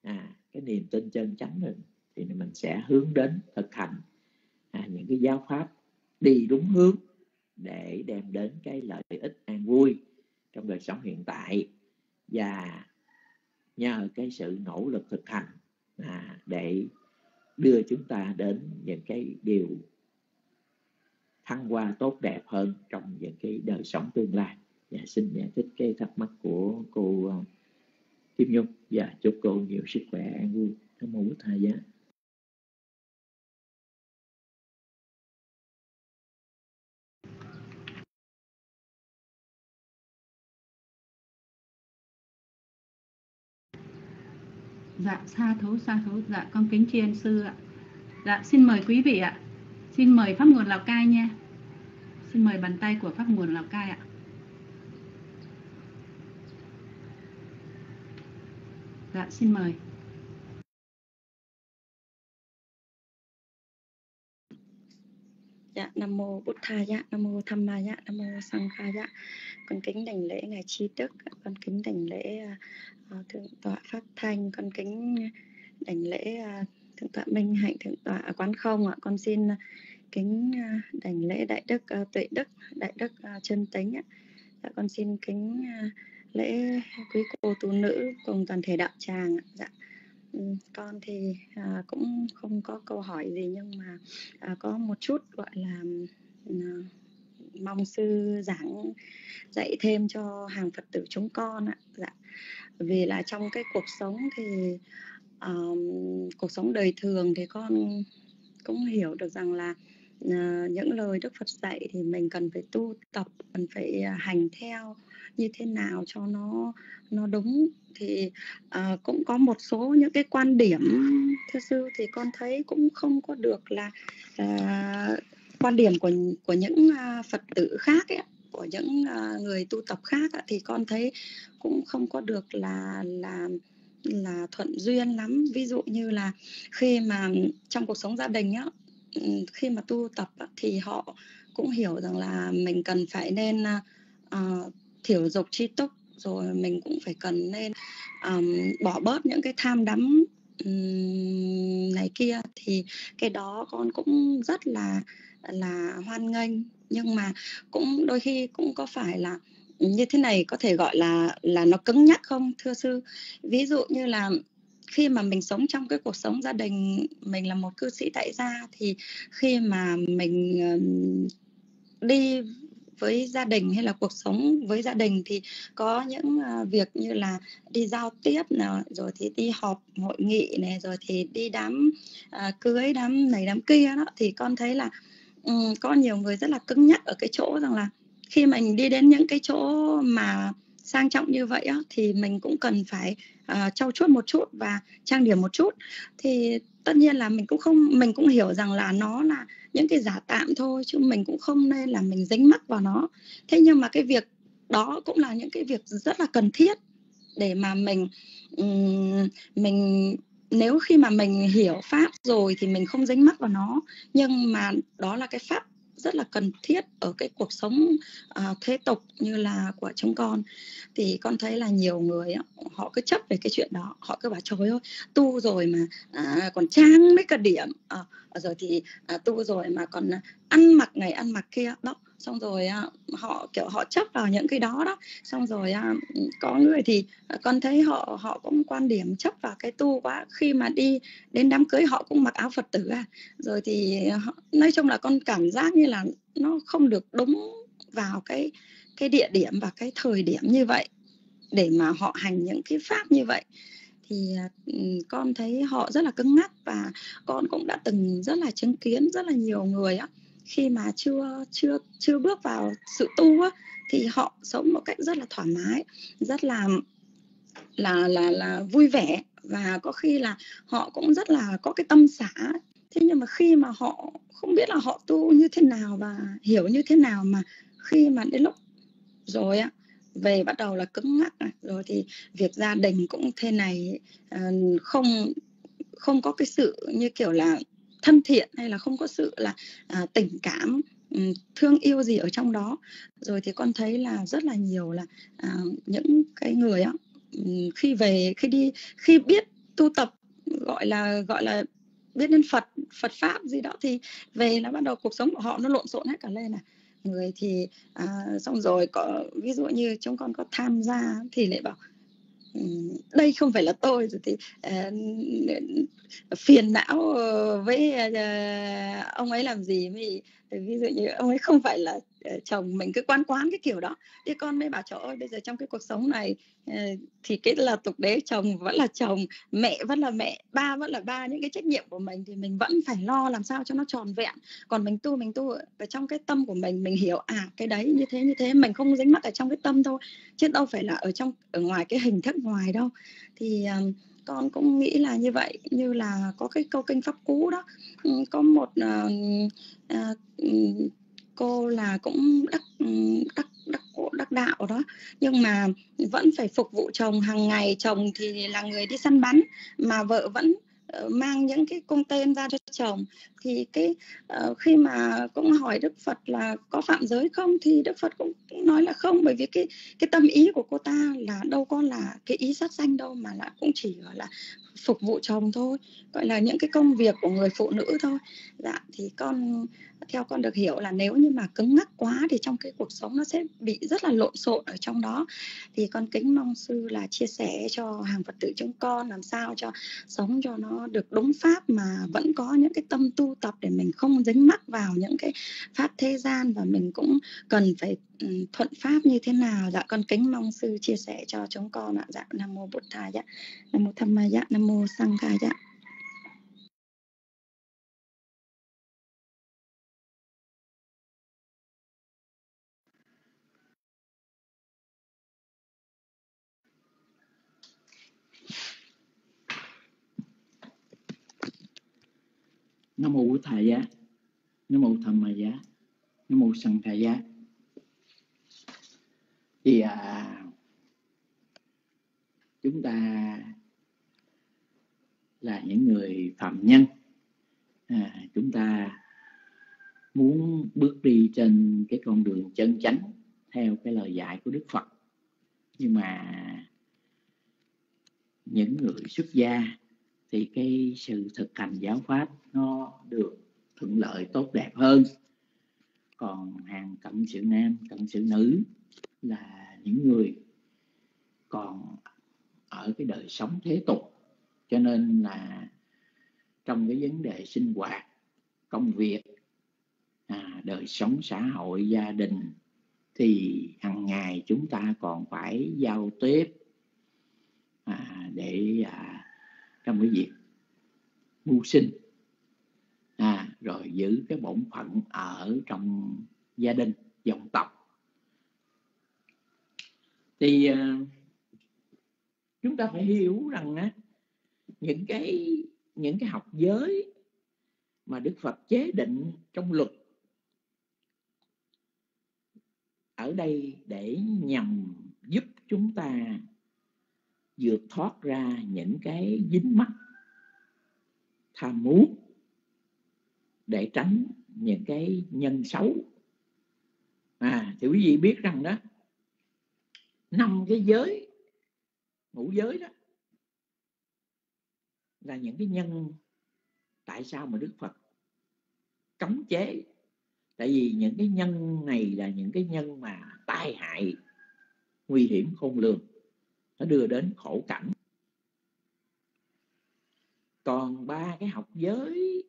à, cái niềm tin chân chánh mình thì mình sẽ hướng đến thực hành à, những cái giáo pháp đi đúng hướng để đem đến cái lợi ích an vui trong đời sống hiện tại. Và nhờ cái sự nỗ lực thực hành à, để đưa chúng ta đến những cái điều thăng hoa tốt đẹp hơn trong những cái đời sống tương lai. Và xin giải thích cái thắc mắc của cô à, Kim Nhung. Và chúc cô nhiều sức khỏe an vui. Trong mô bổn thầy giá Dạ, sa thú, sa thú, dạ con kính tri ân sư ạ. Dạ, xin mời quý vị ạ. Xin mời Pháp nguồn Lào Cai nha. Xin mời bàn tay của Pháp nguồn Lào Cai ạ. Dạ, xin mời. Dạ, Nam mô bút Tha dạ, Nam mô Tham Ma dạ, Nam mô Sang Kha dạ. Con kính đảnh lễ ngài Chi Đức, con kính đảnh lễ uh, thượng tọa Pháp Thanh, con kính đảnh lễ uh, thượng tọa Minh Hạnh, thượng tọa Quán Không ạ. Con xin kính đảnh lễ đại đức uh, Tuệ Đức, đại đức uh, chân tính ạ. Dạ, con xin kính uh, lễ quý cô tu nữ cùng toàn thể đạo tràng ạ. Dạ Ừ, con thì à, cũng không có câu hỏi gì nhưng mà à, có một chút gọi là à, mong sư giảng dạy thêm cho hàng phật tử chúng con ạ. Dạ. Vì là trong cái cuộc sống thì um, cuộc sống đời thường thì con cũng hiểu được rằng là Ờ, những lời đức phật dạy thì mình cần phải tu tập cần phải à, hành theo như thế nào cho nó nó đúng. Thì uh, cũng có một số những cái quan điểm thưa sư thì con thấy cũng không có được là uh, quan điểm của của những uh, phật tử khác ấy, của những uh, người tu tập khác ấy, thì con thấy cũng không có được là là là thuận duyên lắm. Ví dụ như là khi mà trong cuộc sống gia đình á khi mà tu tập thì họ cũng hiểu rằng là mình cần phải nên uh, thiểu dục chi túc rồi mình cũng phải cần nên um, bỏ bớt những cái tham đắm um, này kia. Thì cái đó con cũng rất là là hoan nghênh. Nhưng mà cũng đôi khi cũng có phải là như thế này có thể gọi là là nó cứng nhắc không thưa sư? Ví dụ như là khi mà mình sống trong cái cuộc sống gia đình mình là một cư sĩ tại gia thì khi mà mình đi với gia đình hay là cuộc sống với gia đình thì có những à, việc như là đi giao tiếp nào rồi thì đi họp hội nghị này rồi thì đi đám à, cưới đám này đám kia đó thì con thấy là có nhiều người rất là cứng nhắc ở cái chỗ rằng là khi mình đi đến những cái chỗ mà sang trọng như vậy đó, thì mình cũng cần phải uh, trau chuốt một chút và trang điểm một chút. Thì tất nhiên là mình cũng không mình cũng hiểu rằng là nó là những cái giả tạm thôi chứ mình cũng không nên là mình dính mắc vào nó. Thế nhưng mà cái việc đó cũng là những cái việc rất là cần thiết để mà mình mình nếu khi mà mình hiểu pháp rồi thì mình không dính mắc vào nó. Nhưng mà đó là cái pháp rất là cần thiết ở cái cuộc sống uh, thế tục như là của chúng con. Thì con thấy là nhiều người họ cứ chấp về cái chuyện đó họ cứ bảo trời ơi tu rồi mà à, còn trang mấy cả điểm. À, rồi thì à, tu rồi mà còn ăn mặc này ăn mặc kia đó xong rồi à, họ, kiểu, họ chấp vào những cái đó đó. Xong rồi à, có người thì à, con thấy họ họ cũng quan điểm chấp vào cái tu quá. Khi mà đi đến đám cưới, họ cũng mặc áo phật tử à. Rồi thì nói chung là con cảm giác như là nó không được đúng vào cái cái địa điểm và cái thời điểm như vậy để mà họ hành những cái pháp như vậy. Thì con thấy họ rất là cứng ngắc và con cũng đã từng rất là chứng kiến rất là nhiều người á khi mà chưa chưa chưa bước vào sự tu á, thì họ sống một cách rất là thoải mái, rất là là là là vui vẻ và có khi là họ cũng rất là có cái tâm xã. thế nhưng mà khi mà họ không biết là họ tu như thế nào và hiểu như thế nào mà khi mà đến lúc rồi á, về bắt đầu là cứng ngắc rồi thì việc gia đình cũng thế này ờ, không không có cái sự như kiểu là thân thiện hay là không có sự là à, tình cảm thương yêu gì ở trong đó. Rồi thì con thấy là rất là nhiều là à, những cái người á khi về khi đi khi biết tu tập gọi là gọi là biết đến Phật Phật pháp gì đó thì về là bắt đầu cuộc sống của họ nó lộn xộn hết cả lên này người thì à, xong rồi có ví dụ như chúng con có tham gia thì lại bảo đây không phải là tôi rồi thì uh, phiền não ờ, với uh, ông ấy làm gì vì ví dụ như ông ấy không phải là chồng mình cứ quan quán cái kiểu đó. Thì con mới bảo trời ơi bây giờ trong cái cuộc sống này ờ, thì cái là tục đế chồng vẫn là chồng mẹ vẫn là mẹ ba vẫn là ba những cái trách nhiệm của mình thì mình vẫn phải lo làm sao cho nó tròn vẹn. Còn mình tu mình tu ở trong cái tâm của mình mình hiểu à cái đấy như thế như thế mình không dính mắc ở trong cái tâm thôi chứ đâu phải là ở trong ở ngoài cái hình thức ngoài đâu. Thì um, con cũng nghĩ là như vậy như là có cái câu kinh pháp cú đó. Có một uh, uh, cô là cũng đắc ừ, đắc đắc đắc đạo đó. Nhưng mà vẫn phải phục vụ chồng hàng ngày. Chồng thì là người đi săn bắn, mà vợ vẫn ờ, mang những cái cung tên ra cho chồng thì cái uh, khi mà cũng hỏi Đức Phật là có phạm giới không thì Đức Phật cũng nói là không bởi vì cái cái tâm ý của cô ta là đâu có là cái ý sát sanh đâu mà là cũng chỉ gọi là phục vụ chồng thôi gọi là những cái công việc của người phụ nữ thôi. Dạ thì con theo con được hiểu là nếu như mà cứng ngắc quá thì trong cái cuộc sống nó sẽ bị rất là lộn xộn ở trong đó. Thì con kính mong sư là chia sẻ cho hàng phật tử chúng con làm sao cho sống cho nó được đúng pháp mà vẫn có những cái tâm tu tập để mình không dính mắc vào những cái pháp thế gian và mình cũng cần phải ừ, thuận pháp như thế nào. Dạ con kính mong sư chia sẻ cho chúng con ạ. Dạ nam mô bổn thầy dạ nam mô tham ma dạ. Nam mô sang khai dạ. Nam mô bổn thầy giá. Nam mô thầm mà giá. Nam mô sanh thầy giá. Thì à, chúng ta là những người phạm nhân. À, chúng ta muốn bước đi trên cái con đường chân chánh theo cái lời dạy của Đức Phật. Nhưng mà những người xuất gia thì cái sự thực hành giáo pháp nó được thuận lợi tốt đẹp hơn. Còn hàng cận sự nam cận sự nữ là những người còn ở cái đời sống thế tục. Cho nên là trong cái vấn đề sinh hoạt công việc à, đời sống xã hội gia đình thì hàng ngày chúng ta còn phải giao tiếp à, để à, trong cái việc mưu sinh. À, rồi giữ cái bổn phận ở trong gia đình dòng tộc. Thì à, chúng ta phải hiểu rằng á, những cái những cái học giới mà Đức Phật chế định trong luật ở đây để nhằm giúp chúng ta vượt thoát ra những cái dính mắc, tham muốn để tránh những cái nhân xấu. À thì quý vị biết rằng đó, năm cái giới, ngũ giới đó là những cái nhân tại sao mà Đức Phật cấm chế. Tại vì những cái nhân này là những cái nhân mà tai hại, nguy hiểm khôn lường nó đưa đến khổ cảnh. Còn ba cái học giới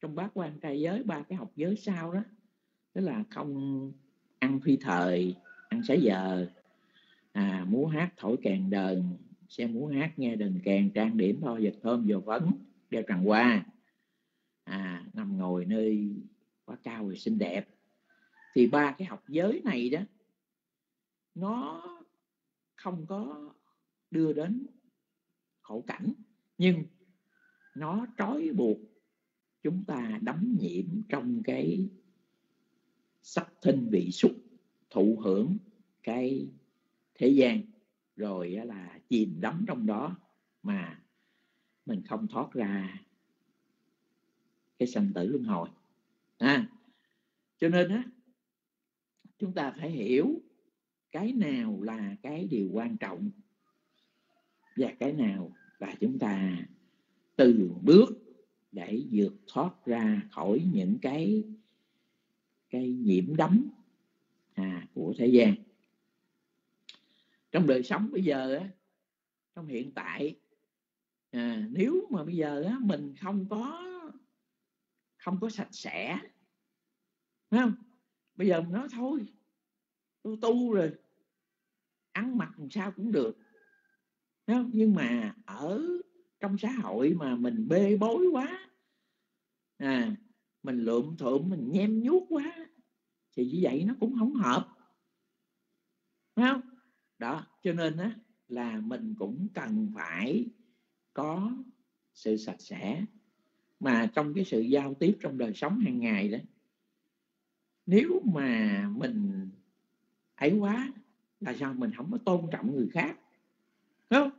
trong bát quan trai giới ba cái học giới sau đó tức là không ăn phi thời ăn sái giờ. À, múa hát thổi kèn đờn xem múa hát nghe đờn kèn trang điểm thôi giật thơm dầu phấn đeo tràng hoa. À, nằm ngồi nơi quá cao và xinh đẹp. Thì ba cái học giới này đó nó không có đưa đến khổ cảnh nhưng nó trói buộc chúng ta đắm nhiễm trong cái sắc thinh vị xúc thụ hưởng cái thế gian rồi là chìm đắm trong đó mà mình không thoát ra cái sanh tử luân hồi. À, cho nên á chúng ta phải hiểu cái nào là cái điều quan trọng và cái nào là chúng ta từ bước để vượt thoát ra khỏi những cái cái nhiễm đắm à, của thế gian. Trong đời sống bây giờ trong hiện tại à, nếu mà bây giờ á, mình không có không có sạch sẽ không? Bây giờ mình nói thôi tôi tu rồi. Ăn mặc làm sao cũng được. Không? nhưng mà ở trong xã hội mà mình bê bối quá à mình lượm thượm, mình nhem nhuốc quá, thì như vậy nó cũng không hợp. Thấy không? Đó, cho nên á, là mình cũng cần phải có sự sạch sẽ. Mà trong cái sự giao tiếp trong đời sống hàng ngày đó, nếu mà mình ấy quá. Là sao mình không có tôn trọng người khác? Đúng không?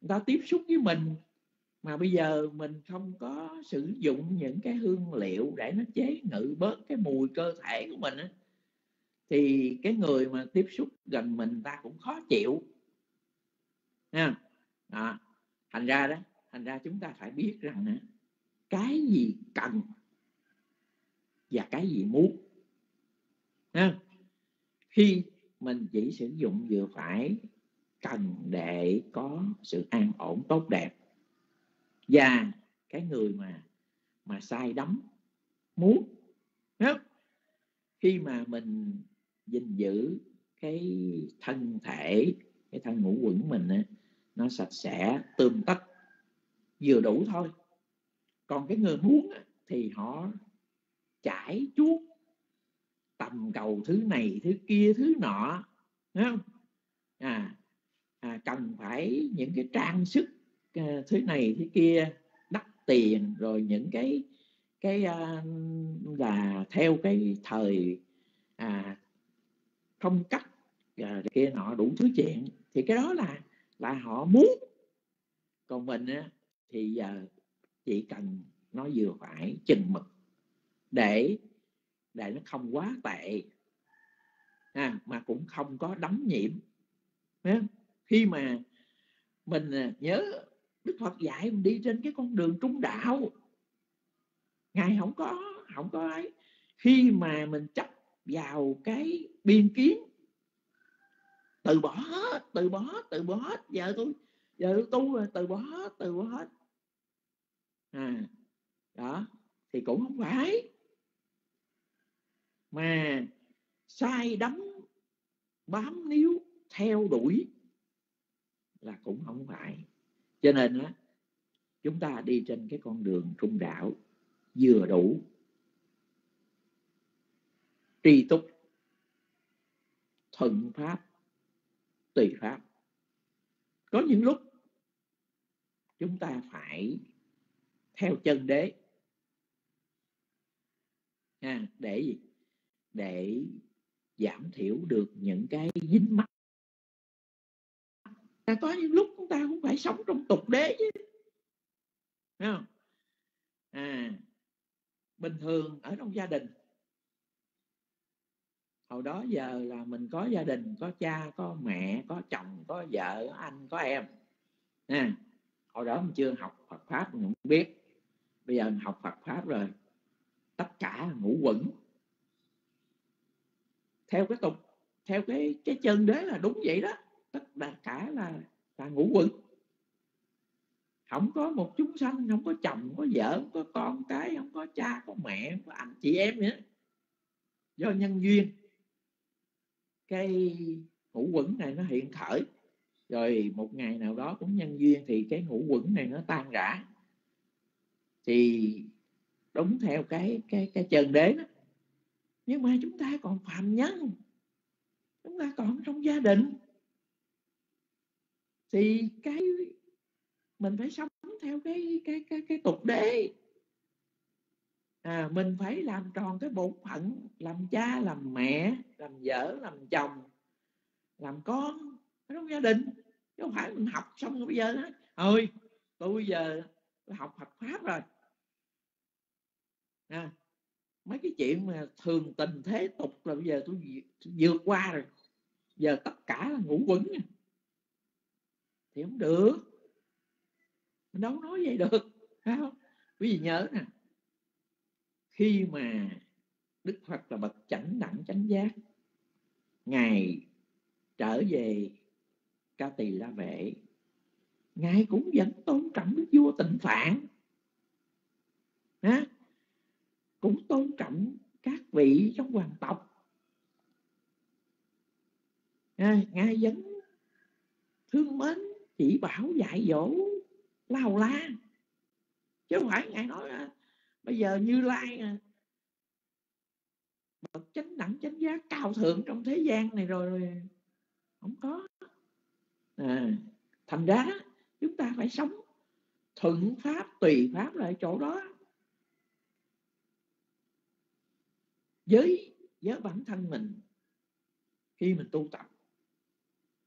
Người ta tiếp xúc với mình mà bây giờ mình không có sử dụng những cái hương liệu để nó chế ngự bớt cái mùi cơ thể của mình ấy, thì cái người mà tiếp xúc gần mình ta cũng khó chịu. Nha đó. thành ra đó thành ra chúng ta phải biết rằng đó, cái gì cần và cái gì muốn. Nha khi mình chỉ sử dụng vừa phải, cần để có sự an ổn tốt đẹp và cái người mà mà sai đắm, muốn không? khi mà mình gìn giữ cái thân thể, cái thân ngũ quẩn mình nó sạch sẽ, tươm tất, vừa đủ thôi còn cái người muốn thì họ chải chuốt tầm cầu thứ này thứ kia thứ nọ Thấy không? À, à cần phải những cái trang sức à, thứ này thứ kia đắt tiền rồi những cái cái à, là theo cái thời à, phong cách à, kia nọ đủ thứ chuyện. Thì cái đó là là họ muốn. Còn mình á, thì giờ chỉ cần nó vừa phải chừng mực để để nó không quá tệ. À, mà cũng không có đấm nhiễm. À, khi mà mình à, nhớ Đức Phật dạy mình đi trên cái con đường trung đạo ngài không có không có ấy. Khi mà mình chấp vào cái biên kiến từ bỏ hết từ bỏ hết từ bỏ hết. Giờ tôi giờ tôi tu rồi từ bỏ hết từ bỏ hết. À đó thì cũng không phải mà sai đắm bám níu theo đuổi là cũng không phải. Cho nên á chúng ta đi trên cái con đường trung đạo vừa đủ tri túc thuận pháp tùy pháp. Có những lúc chúng ta phải theo chân đế. À, để gì? Để giảm thiểu được những cái dính mắc. Là có những lúc chúng ta cũng phải sống trong tục đế chứ. Thấy không? À bình thường ở trong gia đình. Hồi đó giờ là mình có gia đình có cha có mẹ có chồng có vợ có anh có em. À, hồi đó mình chưa học Phật pháp mình không biết. Bây giờ mình học Phật pháp rồi tất cả ngũ quẩn theo cái tục, theo cái cái chân đế là đúng vậy đó. Tất cả là là ngũ quẩn. Không có một chúng sanh, không có chồng, không có vợ, không có con cái, không có cha có mẹ, không có anh chị em nữa do nhân duyên. Cái ngũ quẩn này nó hiện khởi. Rồi một ngày nào đó cũng nhân duyên thì cái ngũ quẩn này nó tan rã. Thì đúng theo cái cái cái chân đế đó nhưng mà chúng ta còn phạm nhân. Chúng ta còn trong gia đình. Thì cái mình phải sống theo cái cái cái cái tục đế. À, mình phải làm tròn cái bổn phận làm cha làm mẹ làm vợ làm chồng làm con trong gia đình. Chứ không phải mình học xong rồi bây giờ nói thôi tôi bây giờ học Phật pháp rồi. À, mấy cái chuyện mà thường tình thế tục là bây giờ tôi vượt qua rồi. Giờ tất cả là ngủ quẩn thì không được. Mình đâu nói vậy được, phải không? Quý vị nhớ nè. Khi mà đức phật là bậc chánh đẳng chánh giác, ngài trở về ca tỳ la vệ ngài cũng vẫn tôn trọng đức vua tịnh phạn. Hả? Cũng tôn trọng các vị trong hoàng tộc. À, ngài vẫn thương mến chỉ bảo dạy dỗ lao la. Chứ không phải ngài nói à, bây giờ như lai à, bậc chánh đẳng chánh giá cao thượng trong thế gian này rồi, rồi không có. À, thành ra chúng ta phải sống thuận pháp tùy pháp lại chỗ đó. Với với bản thân mình khi mình tu tập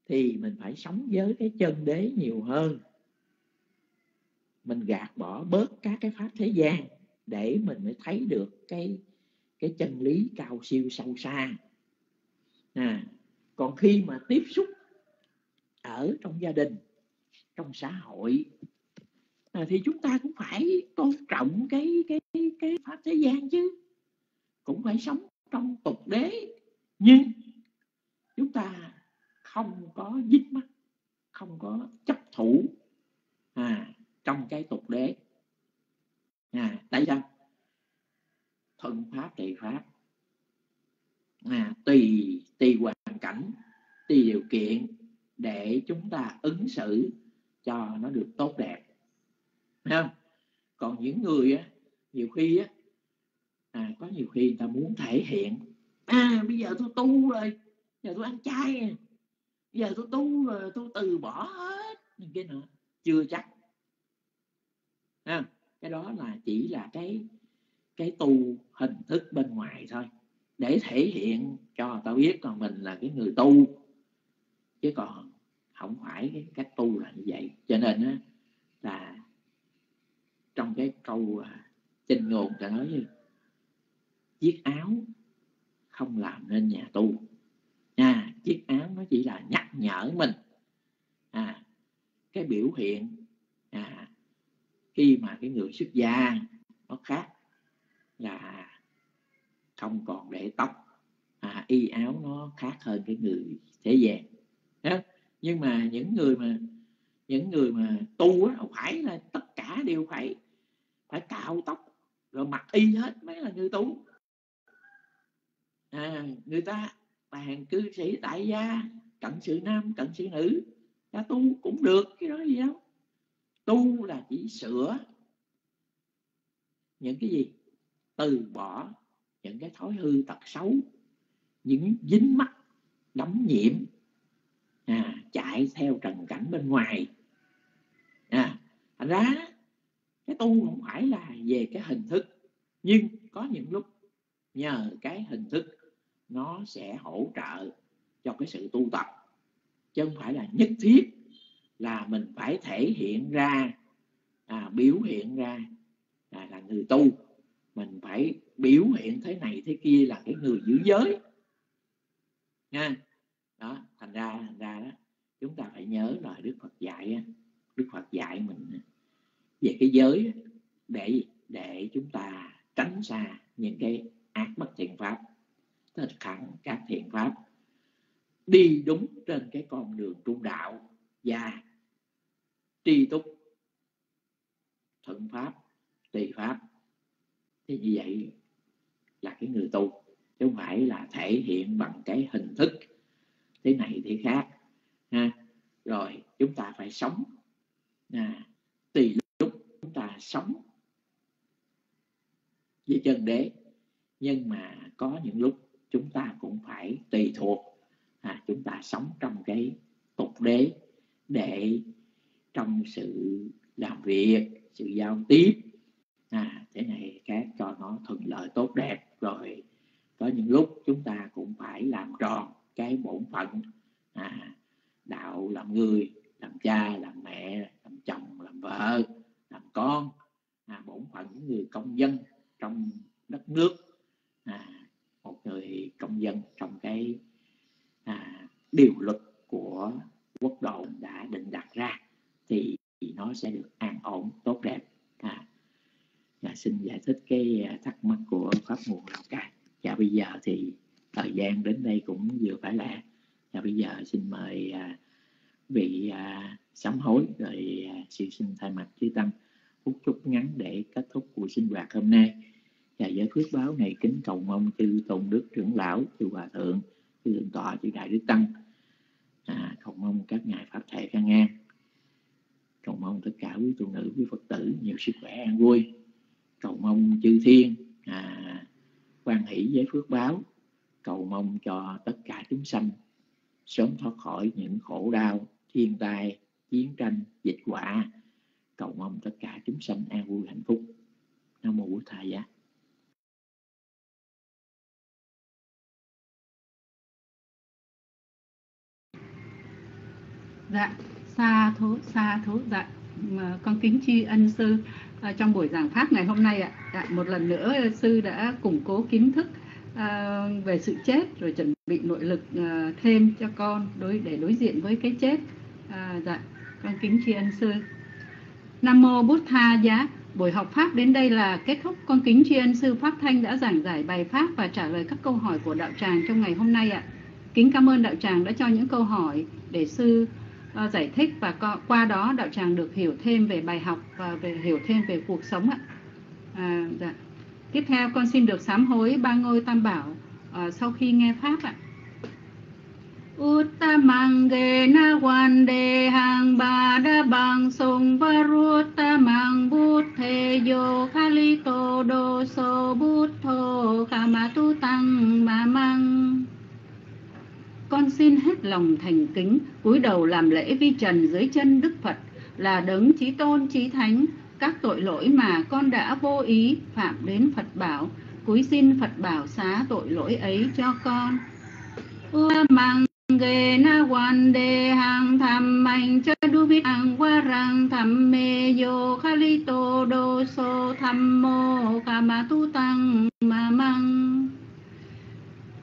thì mình phải sống với cái chân đế nhiều hơn. Mình gạt bỏ bớt các cái pháp thế gian để mình mới thấy được cái cái chân lý cao siêu sâu xa. À, còn khi mà tiếp xúc ở trong gia đình trong xã hội à, thì chúng ta cũng phải tôn trọng cái cái cái pháp thế gian chứ cũng phải sống trong tục đế. Nhưng chúng ta không có dứt mắt không có chấp thủ à, trong cái tục đế. À, tại sao? Thuận pháp trị pháp. À, tùy tùy hoàn cảnh tùy điều kiện để chúng ta ứng xử cho nó được tốt đẹp. Thấy không? Còn những người á nhiều khi á à, có nhiều khi người ta muốn thể hiện. À bây giờ tôi tu rồi. Giờ tôi ăn chay bây giờ tôi tu rồi tôi từ bỏ hết cái nữa chưa chắc. À, cái đó là chỉ là cái cái tu hình thức bên ngoài thôi. Để thể hiện cho tao biết còn mình là cái người tu. Chứ còn không phải cái cách tu là như vậy. Cho nên á, là trong cái câu à, trình ngôn ta nói như chiếc áo không làm nên nhà tu à, chiếc áo nó chỉ là nhắc nhở mình. À, cái biểu hiện à, khi mà cái người xuất gia nó khác là không còn để tóc. À, y áo nó khác hơn cái người thế gian. Đó. nhưng mà những người mà những người mà tu á phải là tất cả đều phải phải cạo tóc rồi mặc y hết mới là người tu à, người ta bàn cư sĩ tại gia cận sự nam cận sự nữ ta tu cũng được cái đó gì đâu. Tu là chỉ sửa những cái gì? Từ bỏ những cái thói hư tật xấu những dính mắt đắm nhiễm à, chạy theo trần cảnh bên ngoài. À, thành ra cái tu không phải là về cái hình thức nhưng có những lúc nhờ cái hình thức nó sẽ hỗ trợ cho cái sự tu tập. Chứ không phải là nhất thiết là mình phải thể hiện ra à, biểu hiện ra à, là người tu. Mình phải biểu hiện thế này thế kia là cái người giữ giới. Nha. Đó thành ra thành ra đó chúng ta phải nhớ lời đức phật dạy đức phật dạy mình về cái giới để để chúng ta tránh xa những cái ác bất thiện pháp thực hành các thiện pháp. Đi đúng trên cái con đường trung đạo và tri túc. Thuận pháp tùy pháp. Thì như vậy là cái người tu chứ không phải là thể hiện bằng cái hình thức. Thế này thế khác ha. Rồi chúng ta phải sống. À, tùy lúc chúng ta sống với chân đế. Nhưng mà có những lúc chúng ta cũng phải tùy thuộc à, chúng ta sống trong cái tục đế để trong sự làm việc sự giao tiếp. À, thế này cái cho nó thuận lợi tốt đẹp. Rồi có những lúc chúng ta cũng phải làm tròn cái bổn phận à, đạo làm người làm cha làm mẹ làm chồng làm vợ làm con. À, bổn phận những người công dân trong đất nước. À, một người công dân trong cái à, điều luật của quốc độ đã định đặt ra thì nó sẽ được an ổn tốt đẹp. À, à, xin giải thích cái à, thắc mắc của pháp nguồn lào cai. Dạ, Chào cũng vừa phải lẽ. Và bây giờ xin mời à, vị à, sám hối rồi à, xin thay mặt chư tâm. Phút chúc ngắn để kết thúc cuộc sinh hoạt hôm nay và giới phước báo này kính cầu mong chư tôn đức trưởng lão chư hòa thượng chư thượng tọa chư đại đức tăng. À, cầu mong các ngài pháp thể can ngang cầu mong tất cả quý tu nữ quý phật tử nhiều sức khỏe an vui. Cầu mong chư thiên à, quan hỷ với phước báo. Cầu mong cho tất cả chúng sanh sớm thoát khỏi những khổ đau thiên tai chiến tranh dịch quả. Cầu mong tất cả chúng sanh an vui hạnh phúc. Nam mô bổn thầy giá. Dạ xa thú xa thú dạ. Mà con kính tri ân sư à, trong buổi giảng pháp ngày hôm nay ạ. Dạ, một lần nữa sư đã củng cố kiến thức à, về sự chết rồi chuẩn bị nội lực à, thêm cho con đối để đối diện với cái chết. À, dạ con kính tri ân sư. Nam mô bút tha giá. Buổi học pháp đến đây là kết thúc. Con kính tri ân sư pháp thanh đã giảng giải bài pháp và trả lời các câu hỏi của đạo tràng trong ngày hôm nay ạ. Kính cảm ơn đạo tràng đã cho những câu hỏi để sư uh, giải thích và co- qua đó đạo tràng được hiểu thêm về bài học và về hiểu thêm về cuộc sống ạ. À, dạ. Tiếp theo con xin được sám hối ba ngôi tam bảo uh, sau khi nghe pháp ạ. Uttamange na wande hang ba da bang song varuttamang buddhe yo khalito do so buddho kamatu tăng ma mang con xin hết lòng thành kính, cúi đầu làm lễ vi trần dưới chân đức phật, là đấng chí tôn, chí thánh. Các tội lỗi mà con đã vô ý phạm đến phật bảo, cúi xin phật bảo xá tội lỗi ấy cho con. Mang ghê na quan đề hàng tham mạnh cho du vi hàng qua rằng tham mê yo khalito đô so tham mô kama tu tăng ma mang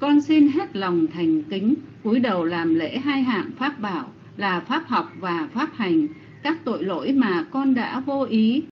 con xin hết lòng thành kính, cúi đầu làm lễ hai hạng pháp bảo là pháp học và pháp hành. Các tội lỗi mà con đã vô ý